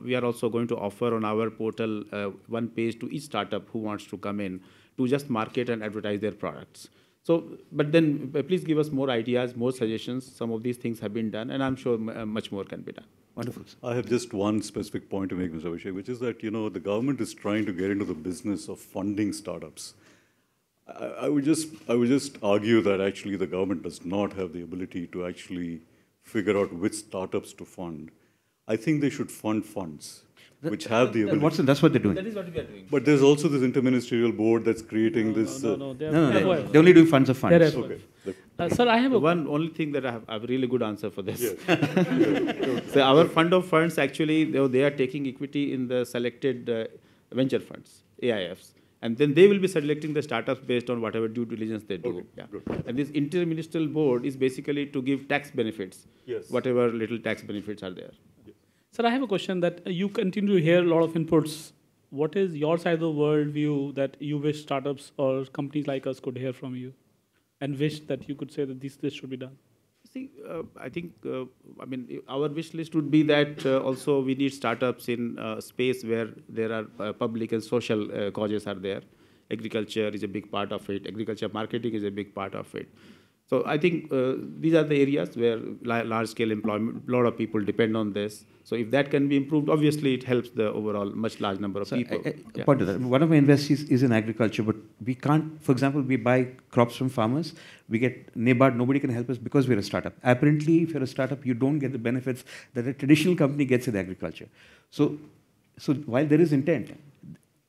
S4: we are also going to offer on our portal uh, one page to each startup who wants to come in to just market and advertise their products. So, but then uh, please give us more ideas, more suggestions. Some of these things have been done, and I'm sure uh, much more can be done.
S3: Wonderful.
S6: I have just one specific point to make, Mr. Abhishek, which is that, you know, the government is trying to get into the business of funding startups. I, I would just, I would just argue that actually the government does not have the ability to actually figure out which startups to fund. I think they should fund funds which have the ability.
S3: Watson, that's what they're doing.
S4: That is what we are doing.
S6: But there's also this interministerial board that's creating this.
S2: No,
S6: uh,
S2: no, they're,
S3: No, no,
S2: FOI.
S3: they- they're only doing funds of funds.
S6: Okay. The-
S2: Uh, sir, I have a
S4: One only thing that I have, I have a really good answer for this. so our fund of funds actually they, they are taking equity in the selected uh, venture funds, AIFs, and then they will be selecting the startups based on whatever due diligence they do.
S6: Okay,
S4: yeah.
S6: good.
S4: And this interministerial board is basically to give tax benefits,
S6: Yes.
S4: whatever little tax benefits are there.
S2: Sir, I have a question that uh, you continue to hear a lot of inputs. What is your side of the world view that you wish startups or companies like us could hear from you, and wish that you could say that this this should be done?
S4: See, uh, I think, uh, I mean, our wish list would be that uh, also we need startups in uh, space where there are uh, public and social uh, causes are there. Agriculture is a big part of it. Agriculture marketing is a big part of it. So I think uh, these are the areas where large-scale employment, a lot of people depend on this. So if that can be improved, obviously it helps the overall much large number of
S3: So,
S4: people.
S3: I- I-
S4: Yeah.
S3: Point to that. One of my investees is in agriculture, but we can't, for example, we buy crops from farmers, we get NABARD, nobody can help us because we're a startup. Apparently, if you're a startup, you don't get the benefits that a traditional company gets in agriculture. So, so while there is intent,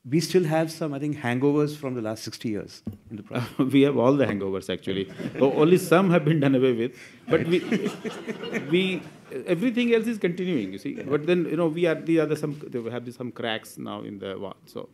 S3: we still have some, I think, hangovers from the last 60 years in the process.
S4: we have all the hangovers actually. Only some have been done away with, but we, we everything else is continuing. You see, but then you know we are these are the some they have some cracks now in the wall. So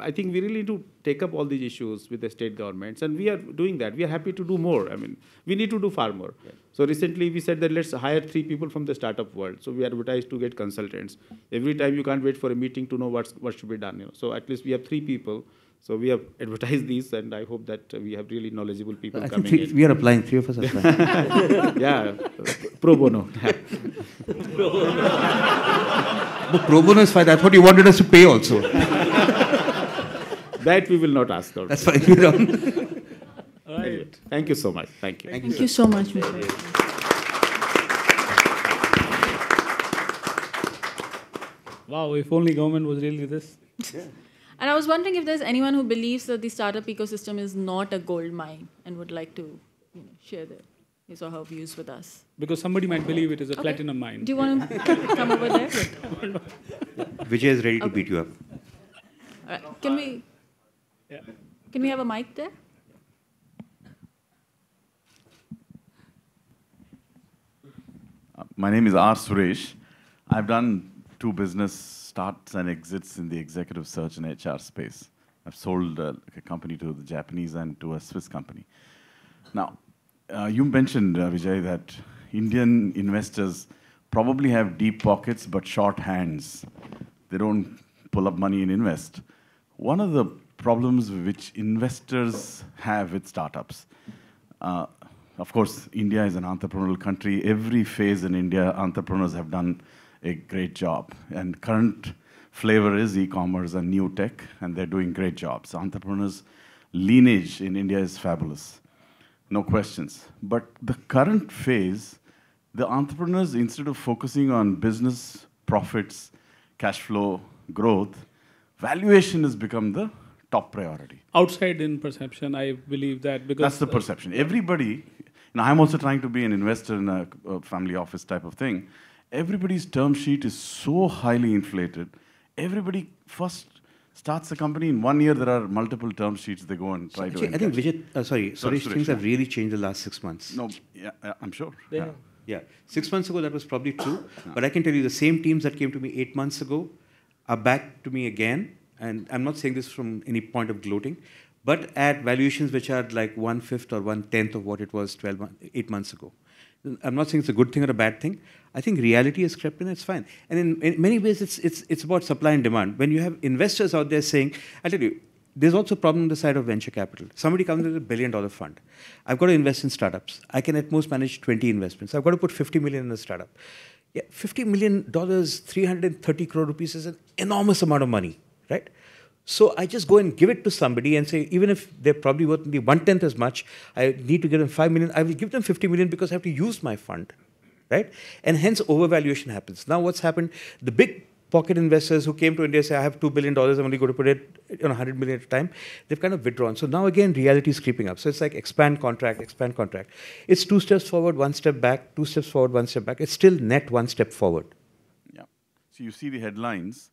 S4: I think we really need to take up all these issues with the state governments, and we are doing that. We are happy to do more. I mean, we need to do far more. So recently we said that let's hire three people from the startup world. So we advertised to get consultants. Every time you can't wait for a meeting to know what's what should be done. You know, so at least we have three people. So we have advertised these, and I hope that uh, we have really knowledgeable people
S3: I
S4: coming
S3: three,
S4: in.
S3: we are applying, three of us are applying.
S4: yeah, pro bono.
S3: but pro bono is fine. I thought you wanted us to pay also.
S4: That we will not ask out.
S3: That's fine. You don't.
S4: Anyway, thank you so much. Thank you.
S3: Thank
S1: Thank you so much, Mr.
S2: Wow, if only government was really this.
S1: And I was wondering if there's anyone who believes that the startup ecosystem is not a gold mine and would like to you know, share their, his or her views with us.
S2: Because somebody might believe it is a
S1: Okay.
S2: platinum mine.
S1: Do you want to come over there?
S3: Vijay is ready to beat you up.
S1: All right. Can we
S2: Yeah.
S1: can we have a mic there?
S7: My name is R. Suresh. I've done two business starts and exits in the executive search and HR space. I've sold uh, a company to the Japanese and to a Swiss company. Now, uh, you mentioned, uh, Vijay, that Indian investors probably have deep pockets but short hands. They don't pull up money and invest. One of the problems which investors have with startups, uh, of course, India is an entrepreneurial country. Every phase in India, entrepreneurs have done a great job. And current flavor is e-commerce and new tech, and they're doing great jobs. Entrepreneurs' lineage in India is fabulous, no questions. But the current phase, the entrepreneurs, instead of focusing on business, profits, cash flow, growth, valuation has become the top priority.
S2: Outside in perception, I believe that because
S7: That's the perception. Everybody, and I'm also trying to be an investor in a, a family office type of thing. Everybody's term sheet is so highly inflated. Everybody first starts a company in one year. There are multiple term sheets. They go and try
S3: Actually,
S7: to.
S3: I think
S7: encash.
S3: Vijay, uh, sorry,
S7: Sorry,
S3: Suresh,
S7: Suresh,
S3: things have really changed the last six months.
S7: No, yeah, yeah, I'm sure.
S2: They
S7: yeah.
S2: have.
S3: Yeah, six months ago that was probably true, but I can tell you the same teams that came to me eight months ago are back to me again, and I'm not saying this from any point of gloating, but at valuations which are like one fifth or one tenth of what it was 12 months, eight months ago. I'm not saying it's a good thing or a bad thing. I think reality has crept in. It's fine, and in, in many ways, it's it's it's about supply and demand. When you have investors out there saying, "I tell you." There's also a problem on the side of venture capital. Somebody comes with a billion dollar fund. I've got to invest in startups. I can at most manage 20 investments. I've got to put 50 million in a startup. Yeah, 50 million dollars, 330 crore rupees is an enormous amount of money, right? So I just go and give it to somebody and say, even if they're probably worth only one tenth as much, I need to give them 5 million. I will give them 50 million because I have to use my fund. right? And hence overvaluation happens. Now, what's happened? The big pocket investors who came to India say, I have $2 billion, I'm only going to put it on 100 million at a time, they've kind of withdrawn. So now again, reality is creeping up. So it's like expand contract, expand contract. It's two steps forward, one step back, two steps forward, one step back. It's still net one step forward.
S7: Yeah. So you see the headlines.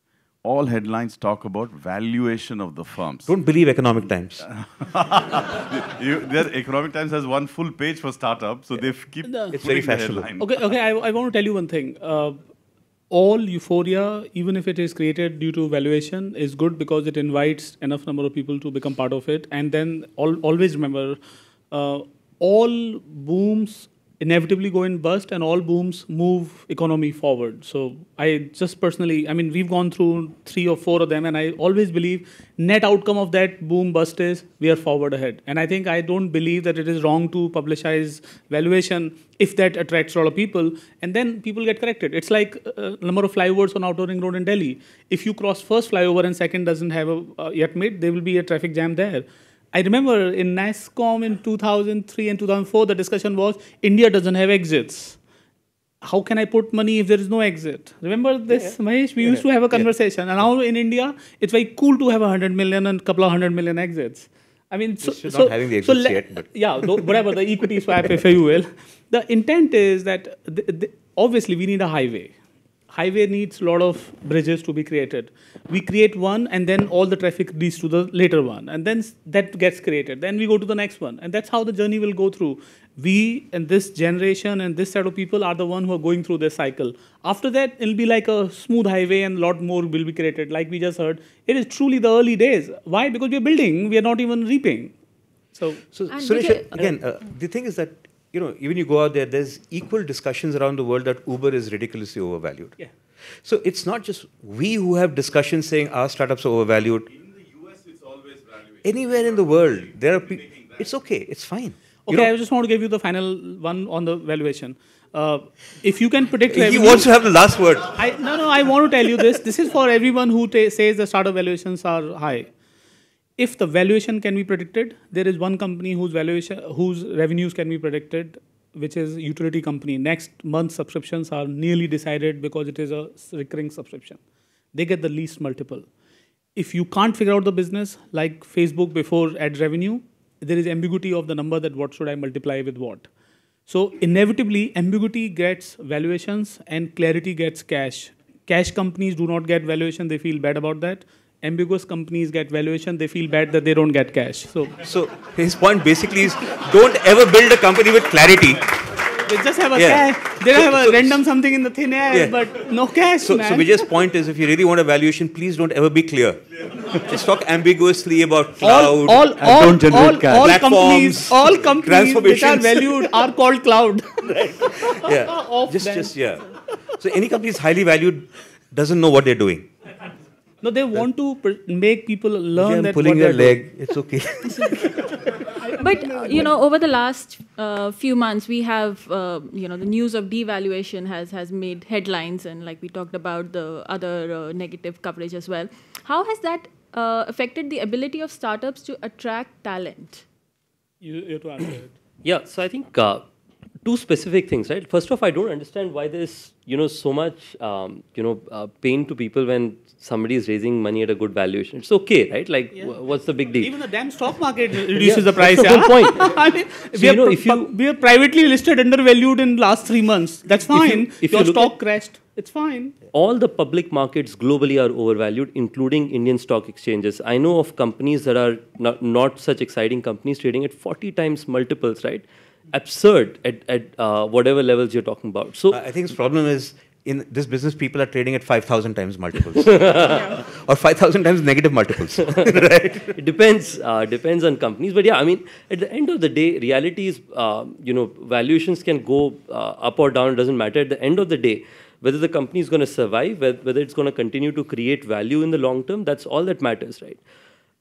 S7: All headlines talk about valuation of the firms.
S3: Don't believe Economic Times.
S7: you, their Economic Times has one full page for startups, so they keep.
S3: It's very
S7: putting the
S3: fashionable.
S2: Okay, okay. I, I want to tell you one thing. Uh, all euphoria, even if it is created due to valuation, is good because it invites enough number of people to become part of it. And then al always remember, uh, all booms inevitably go in bust, and all booms move economy forward. So I just personally, I mean, we've gone through three or four of them, and I always believe net outcome of that boom bust is we are forward ahead. And I think I don't believe that it is wrong to publicize valuation if that attracts a lot of people, and then people get corrected. It's like a number of flyovers on outer ring road in Delhi. If you cross first flyover and second doesn't have a uh, yet made, there will be a traffic jam there. I remember in NASSCOM in 2003 and 2004, the discussion was India doesn't have exits. How can I put money if there is no exit? Remember this, Mahesh? We used to have a conversation. And now in India, it's very cool to have 100 million and a couple of hundred million exits. I mean, so, so,
S3: not having the
S2: so
S3: exits
S2: le-
S3: yet, but-
S2: yeah, tho- whatever the equity swap, if you will. The intent is that th- th- obviously we need a highway. Highway needs a lot of bridges to be created. We create one, and then all the traffic leads to the later one, and then that gets created. Then we go to the next one, and that's how the journey will go through. We and this generation and this set of people are the one who are going through this cycle. After that, it'll be like a smooth highway, and a lot more will be created. Like we just heard, it is truly the early days. Why? Because we are building, we are not even reaping. So
S3: So, Suresh, again, uh, the thing is that, you know, even you go out there, there's equal discussions around the world that Uber is ridiculously overvalued.
S2: yeah.
S3: So it's not just we who have discussions saying our startups are overvalued.
S7: In the US, it's always valuation.
S3: Anywhere in the world, there are people. It's okay. It's fine. You
S2: Okay,
S3: know,
S2: I just want to give you the final one on the valuation. Uh, if you can predict
S3: he wants to have the last word.
S2: I, no, no, I want to tell you this. This is for everyone who ta- says the startup valuations are high. If the valuation can be predicted, there is one company whose valuation, whose revenues can be predicted, which is utility company. Next month subscriptions are nearly decided because it is a recurring subscription. They get the least multiple. If you can't figure out the business, like Facebook before ad revenue, there is ambiguity of the number that what should I multiply with what. So inevitably, ambiguity gets valuations and clarity gets cash. Cash companies do not get valuation; they feel bad about that. Ambiguous companies get valuation; they feel bad that they don't get cash. So
S3: So his point basically is don't ever build a company with clarity.
S2: they just have a
S3: Yeah.
S2: cash. They
S3: So-
S2: have a
S3: so-
S2: random something in the thin air,
S3: Yeah.
S2: but no cash,
S3: So,
S2: man.
S3: so Vijay's point is if you really want a valuation, please don't ever be clear. Just talk ambiguously about cloud.
S2: all, all,
S7: and
S2: all,
S7: don't generate
S2: all,
S7: cash.
S2: all
S3: Platforms,
S2: companies, all companies which are valued are called cloud.
S3: yeah.
S2: Off
S3: Just,
S2: them.
S3: just, yeah. So any company is highly valued doesn't know what they're doing.
S2: No, they want to pr- make people learn
S3: I'm
S2: that
S3: pulling
S2: what
S3: your
S2: they're doing.
S3: leg. It's okay.
S1: But uh, you know, over the last uh, few months, we have uh, you know the news of devaluation has has made headlines, and like we talked about the other uh, negative coverage as well. How has that uh, affected the ability of startups to attract talent?
S2: You, you have to answer it.
S5: Yeah, so I think uh, two specific things, right? First off, I don't understand why there's you know so much um, you know uh, pain to people when somebody is raising money at a good valuation. It's okay, right? Like, wh- what's the big deal?
S2: Even the damn stock market reduces the
S5: that's
S2: price.
S5: the
S2: yeah?
S5: whole point.
S2: I mean,
S5: So,
S2: we,
S5: you
S2: are
S5: know, if you-
S2: we are privately listed undervalued in last three months. That's fine.
S5: if you
S2: Your
S5: look
S2: stock
S5: at-
S2: crashed. It's fine.
S5: all the public markets globally are overvalued, including Indian stock exchanges. I know of companies that are not, not such exciting companies trading at 40 times multiples, right? Absurd at, at uh, whatever levels you're talking about. So,
S3: I think the problem is in this business, people are trading at 5,000 times multiples. or 5,000 times negative multiples. right?
S5: it depends uh, depends on companies but yeah i mean at the end of the day reality is uh, you know valuations can go uh, up or down it doesn't matter at the end of the day whether the company is going to survive whether it's going to continue to create value in the long term that's all that matters right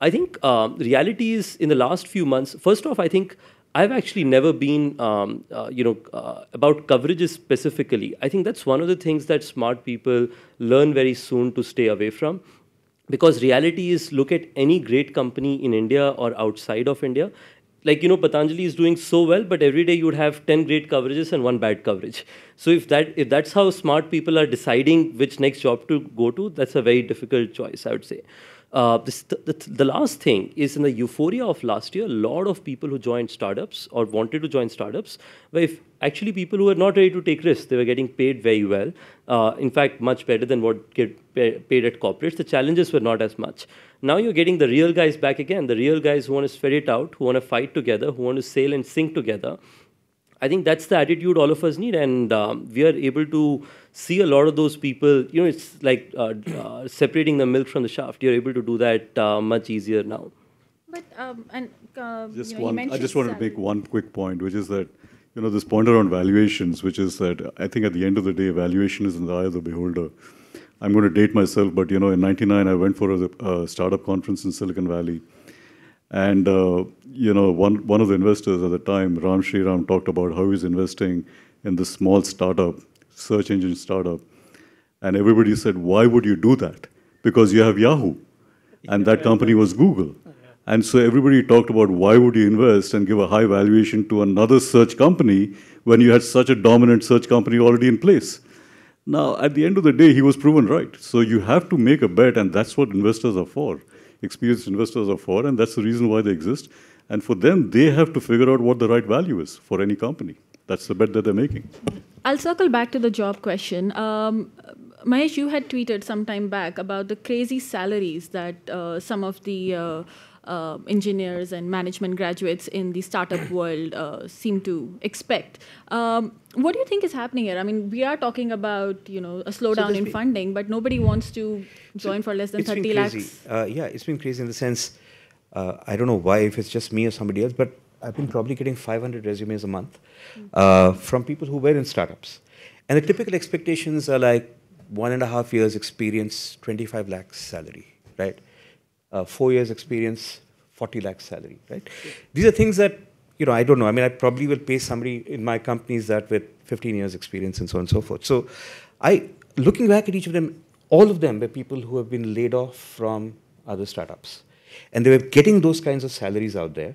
S5: i think um, reality is in the last few months first off i think I've actually never been, um, uh, you know, uh, about coverages specifically. I think that's one of the things that smart people learn very soon to stay away from because reality is look at any great company in India or outside of India. like you know patanjali is doing so well but every day you would have 10 great coverages and one bad coverage so if that if that's how smart people are deciding which next job to go to that's a very difficult choice i would say uh, the, the, last thing is in the euphoria of last year, a lot of people who joined startups or wanted to join startups were actually people who were not ready to take risks. They were getting paid very well. Uh, in fact, much better than what get paid at corporates. The challenges were not as much. Now you're getting the real guys back again, the real guys who want to spread it out, who want to fight together, who want to sail and sink together. I think that's the attitude all of us need, and um, we are able to see a lot of those people. You know, it's like uh, uh, separating the milk from the shaft. You're able to do that uh, much easier now.
S1: But um, and uh,
S6: just
S1: you know,
S6: one. I just wanted to make one quick point, which is that you know this point around valuations, which is that I think at the end of the day, valuation is in the eye of the beholder. I'm going to date myself, but you know, in '99, I went for a, a startup conference in Silicon Valley and, uh, you know, one, one of the investors at the time, Ram Shriram, talked about how he's investing in this small startup, search engine startup. And everybody said, why would you do that? Because you have Yahoo. And that company was Google. And so everybody talked about why would you invest and give a high valuation to another search company when you had such a dominant search company already in place. Now, at the end of the day, he was proven right. So you have to make a bet, and that's what investors are for experienced investors are for, and that's the reason why they exist. And for them, they have to figure out what the right value is for any company. That's the bet that they're making.
S1: I'll circle back to the job question. Um, Mahesh, you had tweeted some time back about the crazy salaries that uh, some of the uh, uh, engineers and management graduates in the startup world uh, seem to expect. Um, what do you think is happening here? I mean, we are talking about you know a slowdown so in funding, but nobody wants to join so for less than
S3: it's
S1: 30
S3: been
S1: lakhs.
S3: Uh, yeah, it's been crazy in the sense, uh, I don't know why, if it's just me or somebody else, but I've been probably getting 500 resumes a month uh, from people who were in startups. And the typical expectations are like one and a half years experience, 25 lakhs salary, right? Uh, four years experience, 40 lakhs salary, right? These are things that, you know, I don't know. I mean, I probably will pay somebody in my companies that with 15 years experience and so on and so forth. So I, looking back at each of them, all of them were people who have been laid off from other startups. And they were getting those kinds of salaries out there.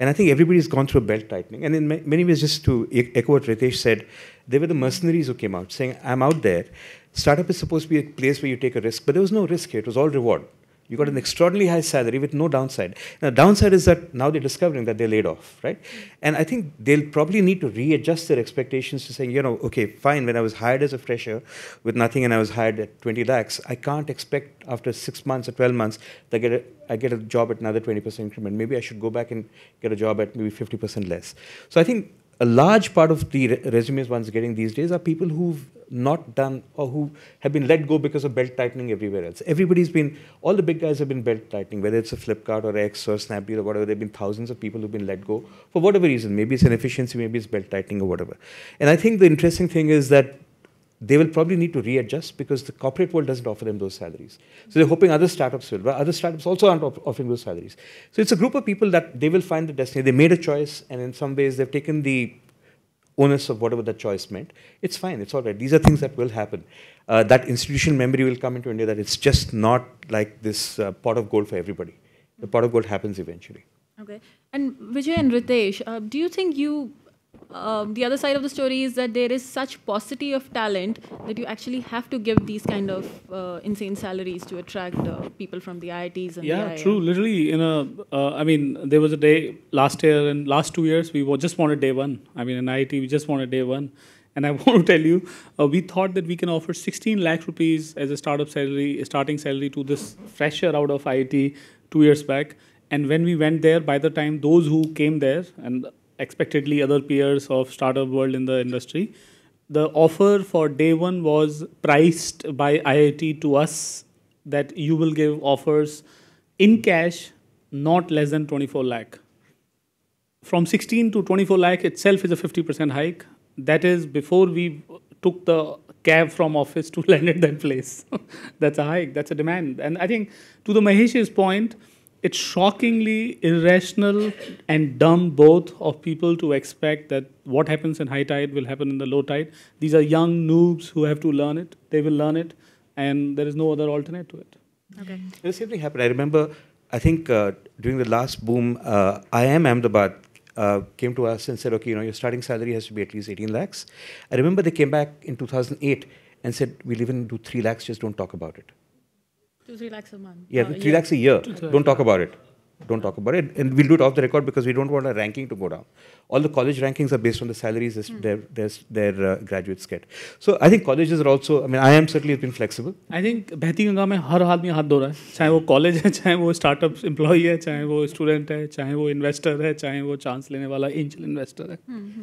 S3: And I think everybody's gone through a belt tightening. And in many ways, just to echo what Ritesh said, they were the mercenaries who came out saying, I'm out there. Startup is supposed to be a place where you take a risk, but there was no risk here. It was all reward. You got an extraordinarily high salary with no downside. Now, downside is that now they're discovering that they're laid off, right? And I think they'll probably need to readjust their expectations to saying, you know, okay, fine, when I was hired as a fresher with nothing and I was hired at 20 lakhs, I can't expect after six months or 12 months that I get a, I get a job at another 20% increment. Maybe I should go back and get a job at maybe 50% less. So I think a large part of the re resumes one's getting these days are people who've not done or who have been let go because of belt tightening everywhere else. Everybody's been, all the big guys have been belt tightening, whether it's a Flipkart or X or Snapdeal or whatever. There have been thousands of people who've been let go for whatever reason. Maybe it's an efficiency, maybe it's belt tightening or whatever. And I think the interesting thing is that they will probably need to readjust because the corporate world doesn't offer them those salaries. So they're hoping other startups will, but other startups also aren't offering those salaries. So it's a group of people that they will find the destiny. They made a choice, and in some ways they've taken the onus of whatever that choice meant. It's fine, it's all right. These are things that will happen. Uh, that institutional memory will come into India that it's just not like this uh, pot of gold for everybody. The pot of gold happens eventually.
S1: Okay. And Vijay and Ritesh, uh, do you think you um, the other side of the story is that there is such paucity of talent that you actually have to give these kind of uh, insane salaries to attract uh, people from the IITs and
S2: yeah, true. Literally, in a, uh, I mean, there was a day last year and last two years we just wanted day one. I mean, in IIT we just wanted day one. And I want to tell you, uh, we thought that we can offer 16 lakh rupees as a startup salary, starting salary to this fresher out of IIT two years back. And when we went there, by the time those who came there, and expectedly other peers of startup world in the industry. The offer for day one was priced by IIT to us that you will give offers in cash not less than 24 lakh. From 16 to 24 lakh itself is a 50% hike. That is before we took the cab from office to land at that place. that's a hike, that's a demand. And I think to the Mahesh's point, it's shockingly irrational and dumb both of people to expect that what happens in high tide will happen in the low tide. These are young noobs who have to learn it. They will learn it, and there is no other alternate to it.
S1: Okay.
S3: The same thing happened. I remember I think uh, during the last boom, uh, IIM Ahmedabad uh, came to us and said, okay, you know, your starting salary has to be at least 18 lakhs. I remember they came back in 2008 and said, we'll even do 3 lakhs, just don't talk about it.
S1: Two, three lakhs a month.
S3: Yeah,
S1: Uh,
S3: 3 lakhs a year. Don't talk about it. Don't talk about it. And we'll do it off the record because we don't want our ranking to go down. All the college rankings are based on the salaries that their, their, their uh, graduates get. So I think colleges are also, I mean, I am certainly been flexible.
S2: I think बहती गंगा में हर आदमी हाथ धो रहा है चाहे वो college है चाहे वो स्टार्टअप एम्प्लॉय है चाहे वो स्टूडेंट है चाहे वो इन्वेस्टर है चाहे वो चांस लेने वाला एंजल इन्वेस्टर है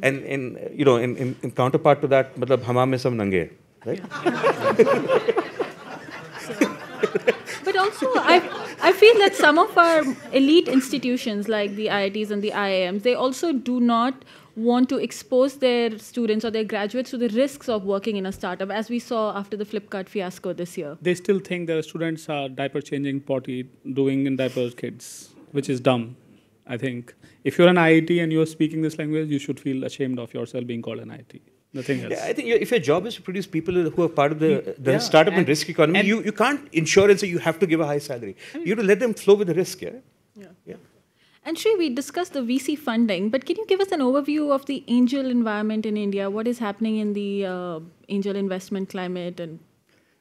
S3: And, in, uh, you know, in, in, in counterpart to that, मतलब हमाम में सब नंगे हैं, right?
S1: But also, I, I feel that some of our elite institutions, like the IITs and the IIMs, they also do not want to expose their students or their graduates to the risks of working in a startup, as we saw after the Flipkart fiasco this year.
S2: they still think their students are diaper changing potty doing in diapers kids which is dumb i think if you're an iit and you're speaking this language you should feel ashamed of yourself being called an iit nothing else
S3: Yeah, I think if your job is to produce people who are part of the, the
S2: Yeah,
S3: startup and,
S2: and-
S3: risk economy,
S2: and-
S3: you, you can't ensure and say you have to give a high salary. you have to let them flow with the risk, yeah? Yeah.
S1: And Shri, we discussed the VC funding, but can you give us an overview of the angel environment in India? What is happening in the uh, angel investment climate and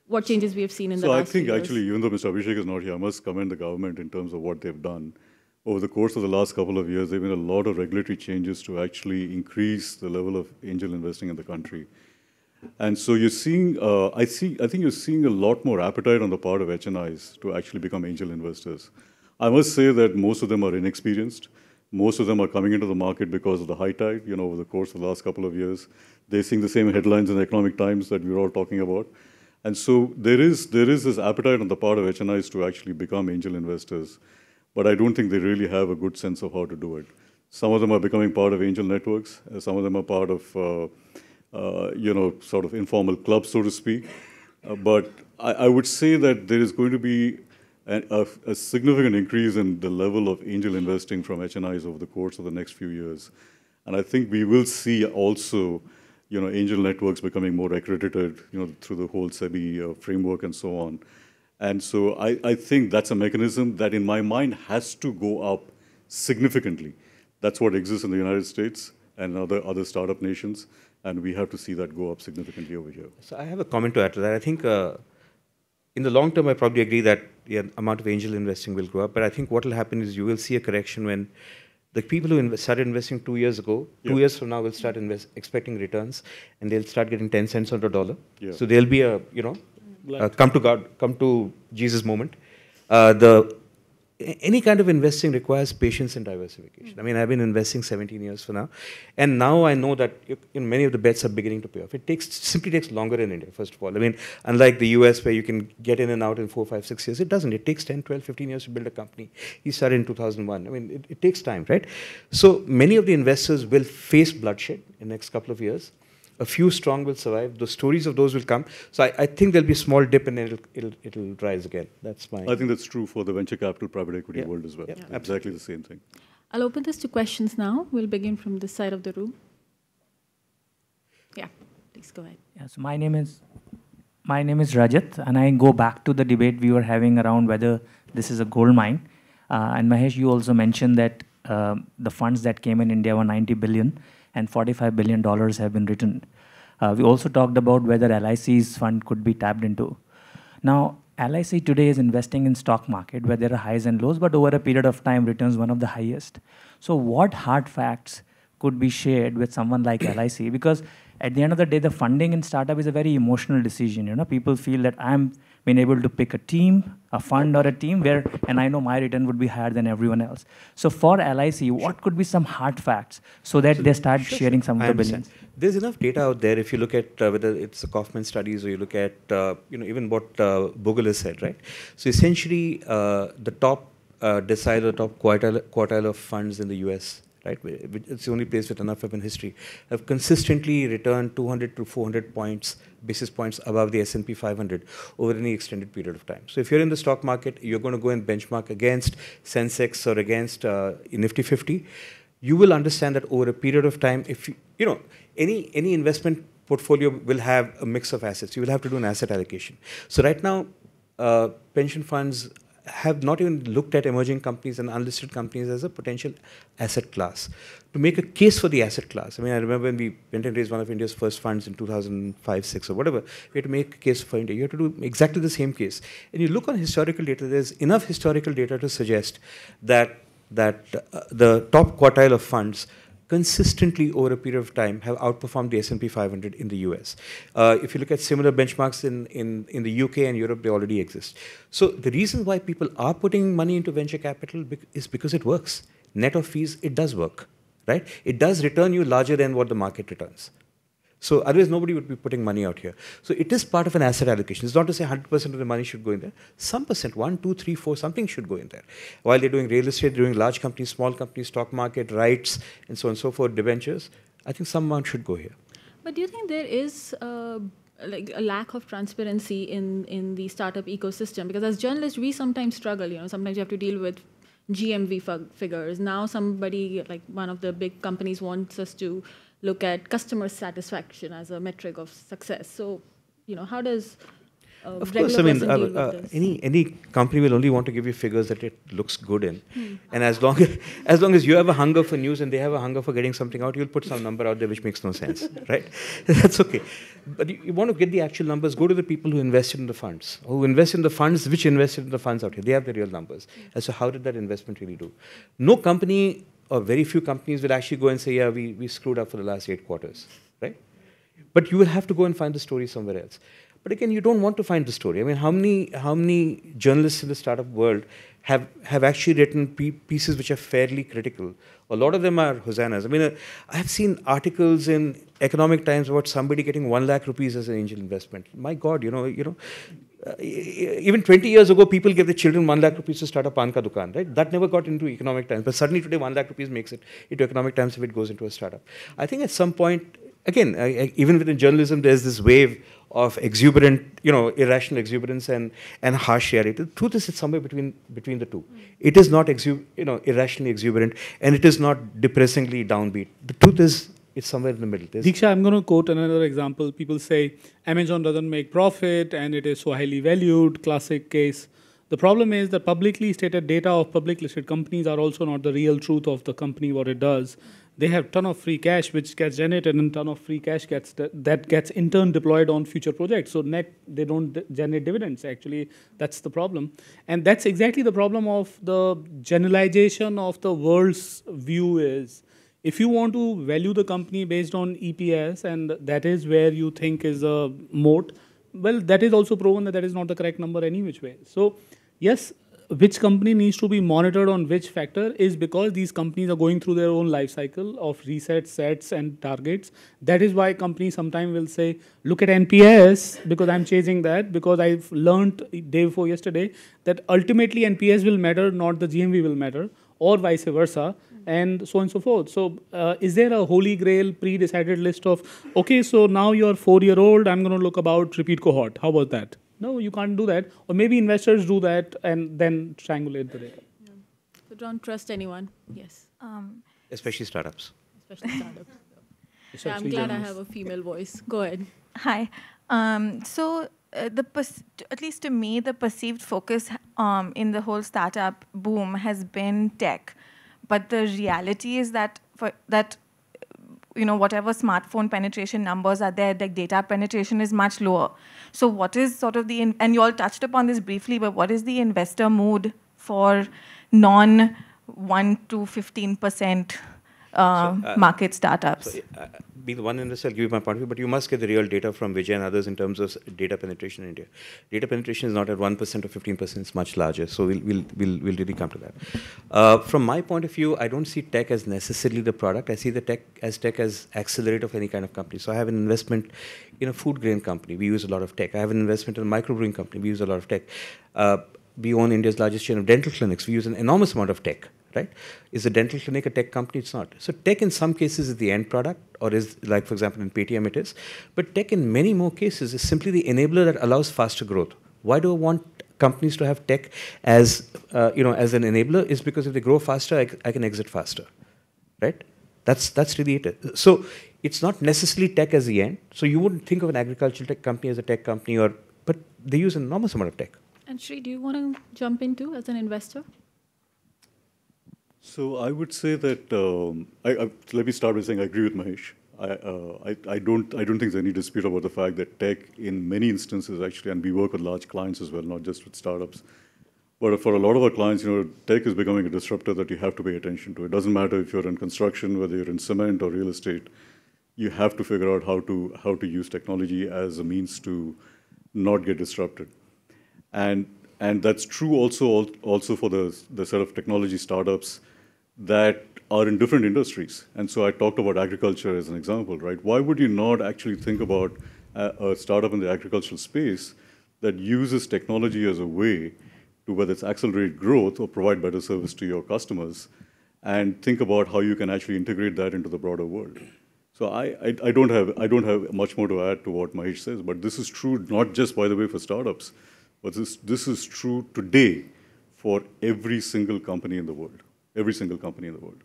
S1: what changes we have seen in the last
S6: So I think
S1: years?
S6: actually, even though Mr. Abhishek is not here, I must commend the government in terms of what they've done. Over the course of the last couple of years, there have been a lot of regulatory changes to actually increase the level of angel investing in the country. And so you're seeing, uh, I see, I think you're seeing a lot more appetite on the part of HNIs to actually become angel investors. I must say that most of them are inexperienced. Most of them are coming into the market because of the high tide, you know, over the course of the last couple of years. They're seeing the same headlines in the economic times that we're all talking about. And so there is, there is this appetite on the part of HNIs to actually become angel investors. But I don't think they really have a good sense of how to do it. Some of them are becoming part of angel networks. uh, Some of them are part of, uh, uh, you know, sort of informal clubs, so to speak. Uh, but I, I would say that there is going to be a, a, significant increase in the level of angel investing from HNIs over the course of the next few years. And I think we will see also, you know, angel networks becoming more accredited, you know, through the whole SEBI uh, framework and so on. And so I, I think that's a mechanism that, in my mind, has to go up significantly. That's what exists in the United States and other, other startup nations, and we have to see that go up significantly over here.
S3: So I have a comment to add to that. I think uh, in the long term, I probably agree that the amount of angel investing will go up. But I think what will happen is you will see a correction when the people who invest, started investing two years ago, two years from now, will start invest, expecting returns, and they'll start getting 10 cents on the dollar.
S6: Yeah.
S3: So there'll be a, you know, uh, come to God, come to Jesus moment. Uh, the any kind of investing requires patience and diversification. I mean, I've been investing 17 years for now, and now I know that you know, many of the bets are beginning to pay off. It takes simply takes longer in India, first of all. I mean, unlike the US where you can get in and out in four, five, six years, it doesn't. It takes 10, 12, 15 years to build a company. He started in 2001. I mean, it, it takes time, right? So many of the investors will face bloodshed in the next couple of years. A few strong will survive. The stories of those will come. So I, I think there'll be a small dip and it'll, it'll, it'll rise again. That's my.
S6: I think that's true for the venture capital private equity
S3: Yeah.
S6: world as well.
S3: Yeah,
S6: exactly the same thing.
S1: I'll open this to questions now. We'll begin from this side of the room. Yeah, please go ahead.
S8: Yeah, so my name is my name is Rajat, and I go back to the debate we were having around whether this is a gold mine. Uh, and Mahesh, you also mentioned that um the funds that came in India were 90 billion, and 45 billion dollars have been written. Uh, we also talked about whether LIC's fund could be tapped into. Now, LIC today is investing in stock market where there are highs and lows, but over a period of time returns one of the highest. So, what hard facts could be shared with someone like LIC? Because at the end of the day, the funding in startup is a very emotional decision. You know, people feel that I'm being able to pick a team, a fund, or a team where, and I know my return would be higher than everyone else. So, for LIC, what could be some hard facts so that they start sharing some of the billions?
S3: There's enough data out there. If you look at uh, whether it's the Kauffman studies or you look at uh, you know even what uh, Bogle has said, right? So essentially, uh, the top uh, decile or top quartile, quartile of funds in the U.S. Right, it's the only place with enough of an history, have consistently returned 200 to 400 points, basis points above the S&P 500 over any extended period of time. So if you're in the stock market, you're going to go and benchmark against Sensex or against uh, Nifty 50 you will understand that over a period of time, if you, you know, any, any investment portfolio will have a mix of assets. You will have to do an asset allocation. So right now, uh, pension funds have not even looked at emerging companies and unlisted companies as a potential asset class. To make a case for the asset class, I mean, I remember when we went and raised one of India's first funds in 2005, 6 or whatever, we had to make a case for India. You have to do exactly the same case. And you look on historical data, there's enough historical data to suggest that, that uh, the top quartile of funds consistently over a period of time have outperformed the S&P 500 in the US. Uh, if you look at similar benchmarks in, in, in the UK and Europe, they already exist. So the reason why people are putting money into venture capital is because it works. Net of fees, it does work, right? It does return you larger than what the market returns. So otherwise, nobody would be putting money out here. So it is part of an asset allocation. It's not to say 100% of the money should go in there. Some percent, one, two, three, four, something should go in there. While they're doing real estate, they're doing large companies, small companies, stock market, rights, and so on and so forth, debentures, I think some amount should go here.
S1: But do you think there is uh, like a lack of transparency in, in the startup ecosystem? Because as journalists, we sometimes struggle. You know, sometimes you have to deal with GMV figures. Now somebody like one of the big companies wants us to look at customer satisfaction as a metric of success. So, you know, how does uh,
S3: of course, I mean, uh, uh, any any company will only want to give you figures that it looks good in, hmm. and as long as, as long as you have a hunger for news and they have a hunger for getting something out, you'll put some number out there which makes no sense, right? That's okay. But you, you, want to get the actual numbers. Go to the people who invested in the funds, who invested in the funds, which invested in the funds out here. They have the real numbers as to how did that investment really do. No company very few companies will actually go and say, yeah, we, we screwed up for the last eight quarters, right? But you will have to go and find the story somewhere else. But again, you don't want to find the story. I mean, how many, how many journalists in the startup world have, have actually written pieces which are fairly critical? A lot of them are hosannas. I mean, uh, I have seen articles in Economic Times about somebody getting one lakh rupees as an angel investment. My God, you know, you know, uh, even 20 years ago, people gave the children 1 lakh rupees to start a pan ka dukan, right? That never got into economic times. But suddenly today, 1 lakh rupees makes it into economic times if it goes into a startup. I think at some point, again, I, even within journalism, there's this wave of exuberant, you know, irrational exuberance and, and harsh reality. The truth is it's somewhere between, between the two. It is not, exu- you know, irrationally exuberant and it is not depressingly downbeat. The truth is it's somewhere in the middle.
S2: There's Diksha, I'm going to quote another example. People say Amazon doesn't make profit and it is so highly valued, classic case. The problem is that publicly stated data of public listed companies are also not the real truth of the company, what it does. They have ton of free cash which gets generated and ton of free cash gets that gets in turn deployed on future projects. So net they don't generate dividends. Actually, that's the problem, and that's exactly the problem of the generalization of the world's view is if you want to value the company based on EPS and that is where you think is a moat, well, that is also proven that that is not the correct number any which way. So, yes, which company needs to be monitored on which factor is because these companies are going through their own life cycle of reset sets and targets that is why companies sometimes will say look at nps because i'm chasing that because i've learned day before yesterday that ultimately nps will matter not the gmv will matter or vice versa and so on and so forth. So, uh, is there a holy grail pre-decided list of okay, so now you're four-year-old, I'm going to look about repeat cohort. How about that? No, you can't do that. Or maybe investors do that and then triangulate the data.
S1: Yeah. So don't trust anyone. Yes. Um,
S3: Especially startups.
S1: Especially startups. yeah, I'm glad I have a female voice. Go ahead.
S9: Hi. Um, so uh, the at least to me, the perceived focus um, in the whole startup boom has been tech. But the reality is that for that you know whatever smartphone penetration numbers are there, the data penetration is much lower. So what is sort of the and you all touched upon this briefly, but what is the investor mood for non one to fifteen percent uh, so, uh, market startups? So, uh,
S3: be the one investor, I'll give you my point of view, but you must get the real data from Vijay and others in terms of data penetration in India. Data penetration is not at 1% or 15%, it's much larger. So we'll, we'll, we'll, we'll really come to that. Uh, from my point of view, I don't see tech as necessarily the product. I see the tech as tech as accelerator of any kind of company. So I have an investment in a food grain company. We use a lot of tech. I have an investment in a microbrewing company. We use a lot of tech. Uh, we own India's largest chain of dental clinics. We use an enormous amount of tech right? Is a dental clinic a tech company? It's not. So tech in some cases is the end product, or is like for example in Paytm it is, but tech in many more cases is simply the enabler that allows faster growth. Why do I want companies to have tech as uh, you know as an enabler? Is because if they grow faster, I, I can exit faster, right? That's that's really it. So it's not necessarily tech as the end. So you wouldn't think of an agricultural tech company as a tech company, or but they use an enormous amount of tech.
S1: And Sri, do you want to jump into as an investor?
S6: So I would say that um, I, I, let me start by saying I agree with Mahesh. I, uh, I, I, don't I don't think there's any dispute about the fact that tech, in many instances, actually, and we work with large clients as well, not just with startups. But for a lot of our clients, you know, tech is becoming a disruptor that you have to pay attention to. It doesn't matter if you're in construction, whether you're in cement or real estate. You have to figure out how to how to use technology as a means to not get disrupted. And and that's true also also for the the set of technology startups that are in different industries. And so I talked about agriculture as an example, right? Why would you not actually think about a, a startup in the agricultural space that uses technology as a way to whether it's accelerate growth or provide better service to your customers and think about how you can actually integrate that into the broader world. So I, I, I, don't have, I don't have much more to add to what Mahesh says, but this is true not just, by the way, for startups, but this, this is true today for every single company in the world, every single company in the world.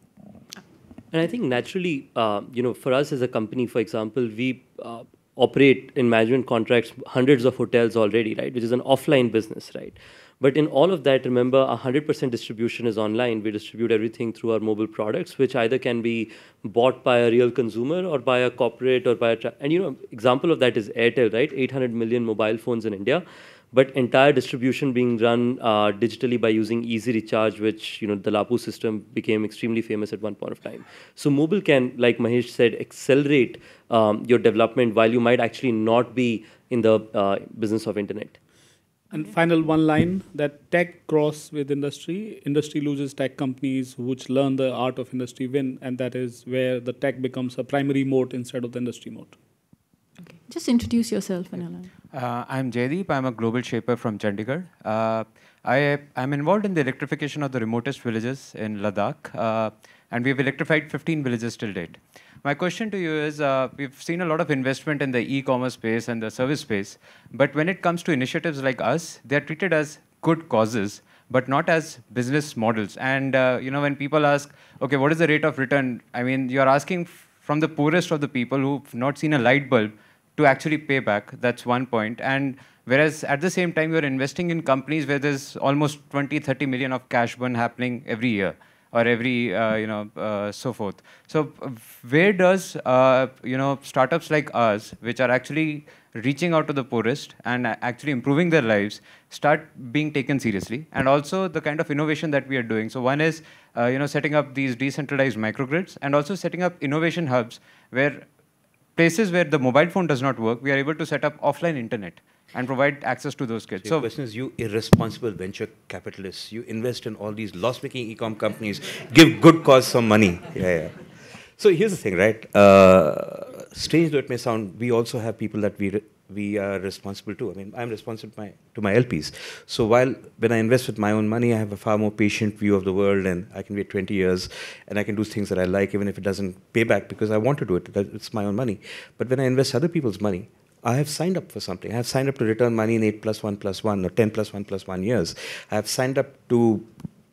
S5: And I think naturally, uh, you know, for us as a company, for example, we uh, operate in management contracts hundreds of hotels already, right? Which is an offline business, right? But in all of that, remember, 100% distribution is online. We distribute everything through our mobile products, which either can be bought by a real consumer or by a corporate or by a... and, you know, example of that is Airtel, right? 800 million mobile phones in India but entire distribution being run uh, digitally by using Easy Recharge, which you know the Lapu system became extremely famous at one point of time. So mobile can, like Mahesh said, accelerate um, your development while you might actually not be in the uh, business of internet.
S2: And final one line that tech cross with industry, industry loses tech companies which learn the art of industry win, and that is where the tech becomes a primary moat instead of the industry moat.
S1: Okay. Just introduce yourself, Anila.
S10: Uh, I'm Jaydeep. I'm a global shaper from Chandigarh. Uh, I, am involved in the electrification of the remotest villages in Ladakh, uh, and we've electrified 15 villages till date. My question to you is, uh, we've seen a lot of investment in the e-commerce space and the service space, but when it comes to initiatives like us, they're treated as good causes, but not as business models. And uh, you know, when people ask, okay, what is the rate of return? I mean, you're asking from the poorest of the people who've not seen a light bulb to actually pay back. That's one point. And whereas at the same time, you're investing in companies where there's almost 20, 30 million of cash burn happening every year or every, uh, you know, uh, so forth. So where does, uh, you know, startups like us, which are actually reaching out to the poorest and actually improving their lives, start being taken seriously? And also the kind of innovation that we are doing. So one is, uh, you know, setting up these decentralized microgrids and also setting up innovation hubs where places where the mobile phone does not work, we are able to set up offline internet and provide access to those kids.
S3: So, the question is, you irresponsible venture capitalists, you invest in all these loss-making e-com companies, give good cause some money. Yeah, yeah. So here's the thing, right? Uh, strange though it may sound, we also have people that we we are responsible to. I mean, I'm responsible to my, to my LPs. So while when I invest with my own money, I have a far more patient view of the world, and I can wait 20 years, and I can do things that I like, even if it doesn't pay back because I want to do it. It's my own money. But when I invest other people's money, I have signed up for something. I have signed up to return money in 8 plus 1 plus 1 or 10 plus 1 plus 1 years. I have signed up to,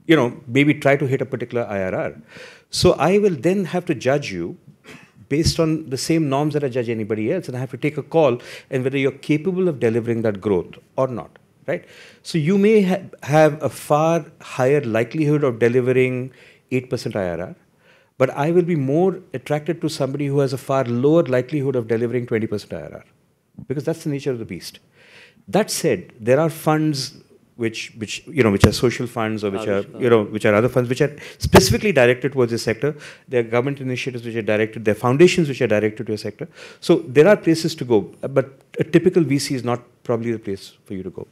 S3: you know, maybe try to hit a particular IRR. So I will then have to judge you based on the same norms that I judge anybody else, and I have to take a call and whether you're capable of delivering that growth or not, right? So you may ha have a far higher likelihood of delivering 8% IRR, but I will be more attracted to somebody who has a far lower likelihood of delivering 20% IRR, because that's the nature of the beast. That said, there are funds which, which, you know, which are social funds or which are, you know, which are other funds which are specifically directed towards this sector. There are government initiatives which are directed, there are foundations which are directed to a sector. So there are places to go, but a typical VC is not probably the place for you to go.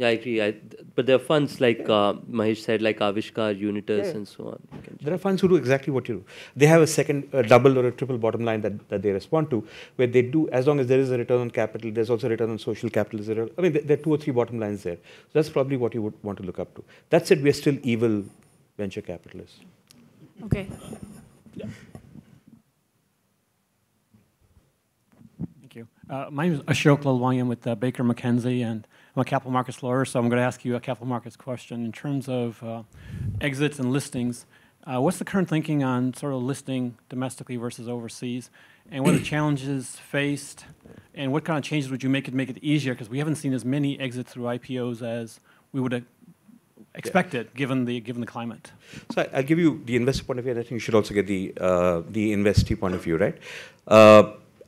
S5: Yeah, I agree. I, but there are funds like uh, Mahesh said, like Aavishkaar, Unitus, yeah. and so on.
S3: There are funds who do exactly what you do. They have a second, a double or a triple bottom line that, that they respond to, where they do, as long as there is a return on capital, there's also a return on social capital. I mean, there are two or three bottom lines there. So that's probably what you would want to look up to. That said, we're still evil venture capitalists.
S1: Okay. Yeah.
S11: Thank you. Uh, my name is Ashok Lalwanian with uh, Baker McKenzie, and I'm a capital markets lawyer, so I'm going to ask you a capital markets question. In terms of uh, exits and listings, Uh, what's the current thinking on sort of listing domestically versus overseas? And what are the challenges faced? And what kind of changes would you make to make it easier? Because we haven't seen as many exits through IPOs as we would have expected, given the given the climate.
S3: So I'll give you the investor point of view, and I think you should also get the uh, the investee point of view, right? Uh,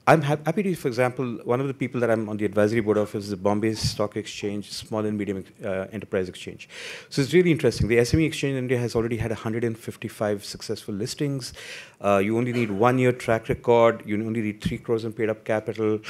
S3: I'm hap- happy to, for example, one of the people that I'm on the advisory board of is the Bombay Stock Exchange, Small and Medium uh, Enterprise Exchange. So it's really interesting. The SME exchange in India has already had 155 successful listings. Uh, you only need one year track record. You only need three crores in paid up capital.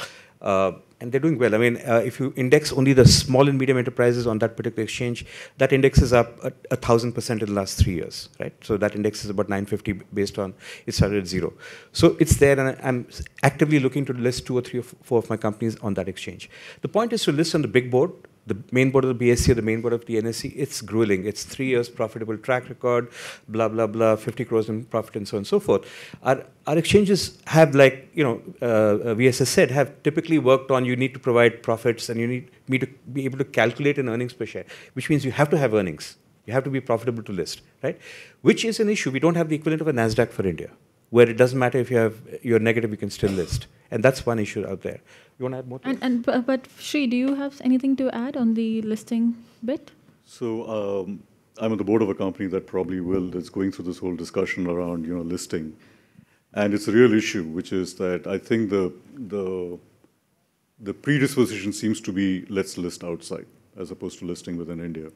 S3: Uh, and they're doing well. I mean, uh, if you index only the small and medium enterprises on that particular exchange, that index is up a, thousand percent in the last three years, right? So that index is about 950 based on it started at zero. So it's there, and I'm actively looking to list two or three or four of my companies on that exchange. The point is to list on the big board, the main board of the BSE or the main board of the NSE, it's grueling. It's three years profitable track record, blah, blah, blah, 50 crores in profit and so on and so forth. Our, our exchanges have like, you know, uh, VSS said, have typically worked on you need to provide profits and you need me to be able to calculate an earnings per share, which means you have to have earnings. You have to be profitable to list, right? Which is an issue. We don't have the equivalent of a NASDAQ for India, where it doesn't matter if you have, you're negative, you can still list. And that's one issue out there. You want to add more? To
S1: And, and bu- but Shri, do you have anything to add on the listing bit?
S6: So um, I'm on the board of a company that probably will that's going through this whole discussion around you know listing, and it's a real issue, which is that I think the the the predisposition seems to be let's list outside as opposed to listing within India.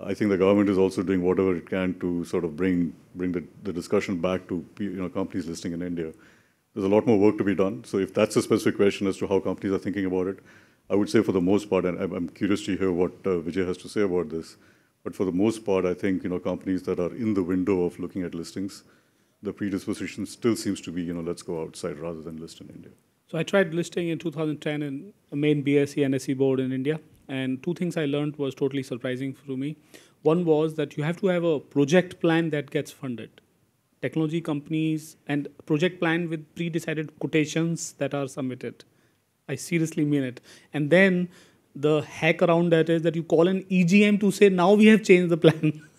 S6: I think the government is also doing whatever it can to sort of bring bring the, the discussion back to you know companies listing in India. There's a lot more work to be done. So if that's a specific question as to how companies are thinking about it, I would say for the most part, and I'm, curious to hear what uh, Vijay has to say about this. But for the most part, I think you know companies that are in the window of looking at listings, the predisposition still seems to be you know let's go outside rather than list in India.
S2: So I tried listing in 2010 in a main BSE and NSE board in India, and two things I learned was totally surprising for me. One was that you have to have a project plan that gets funded. Technology companies and project plan with pre-decided quotations that are submitted. I seriously mean it. And then the hack around that is that you call an EGM to say now we have changed the plan.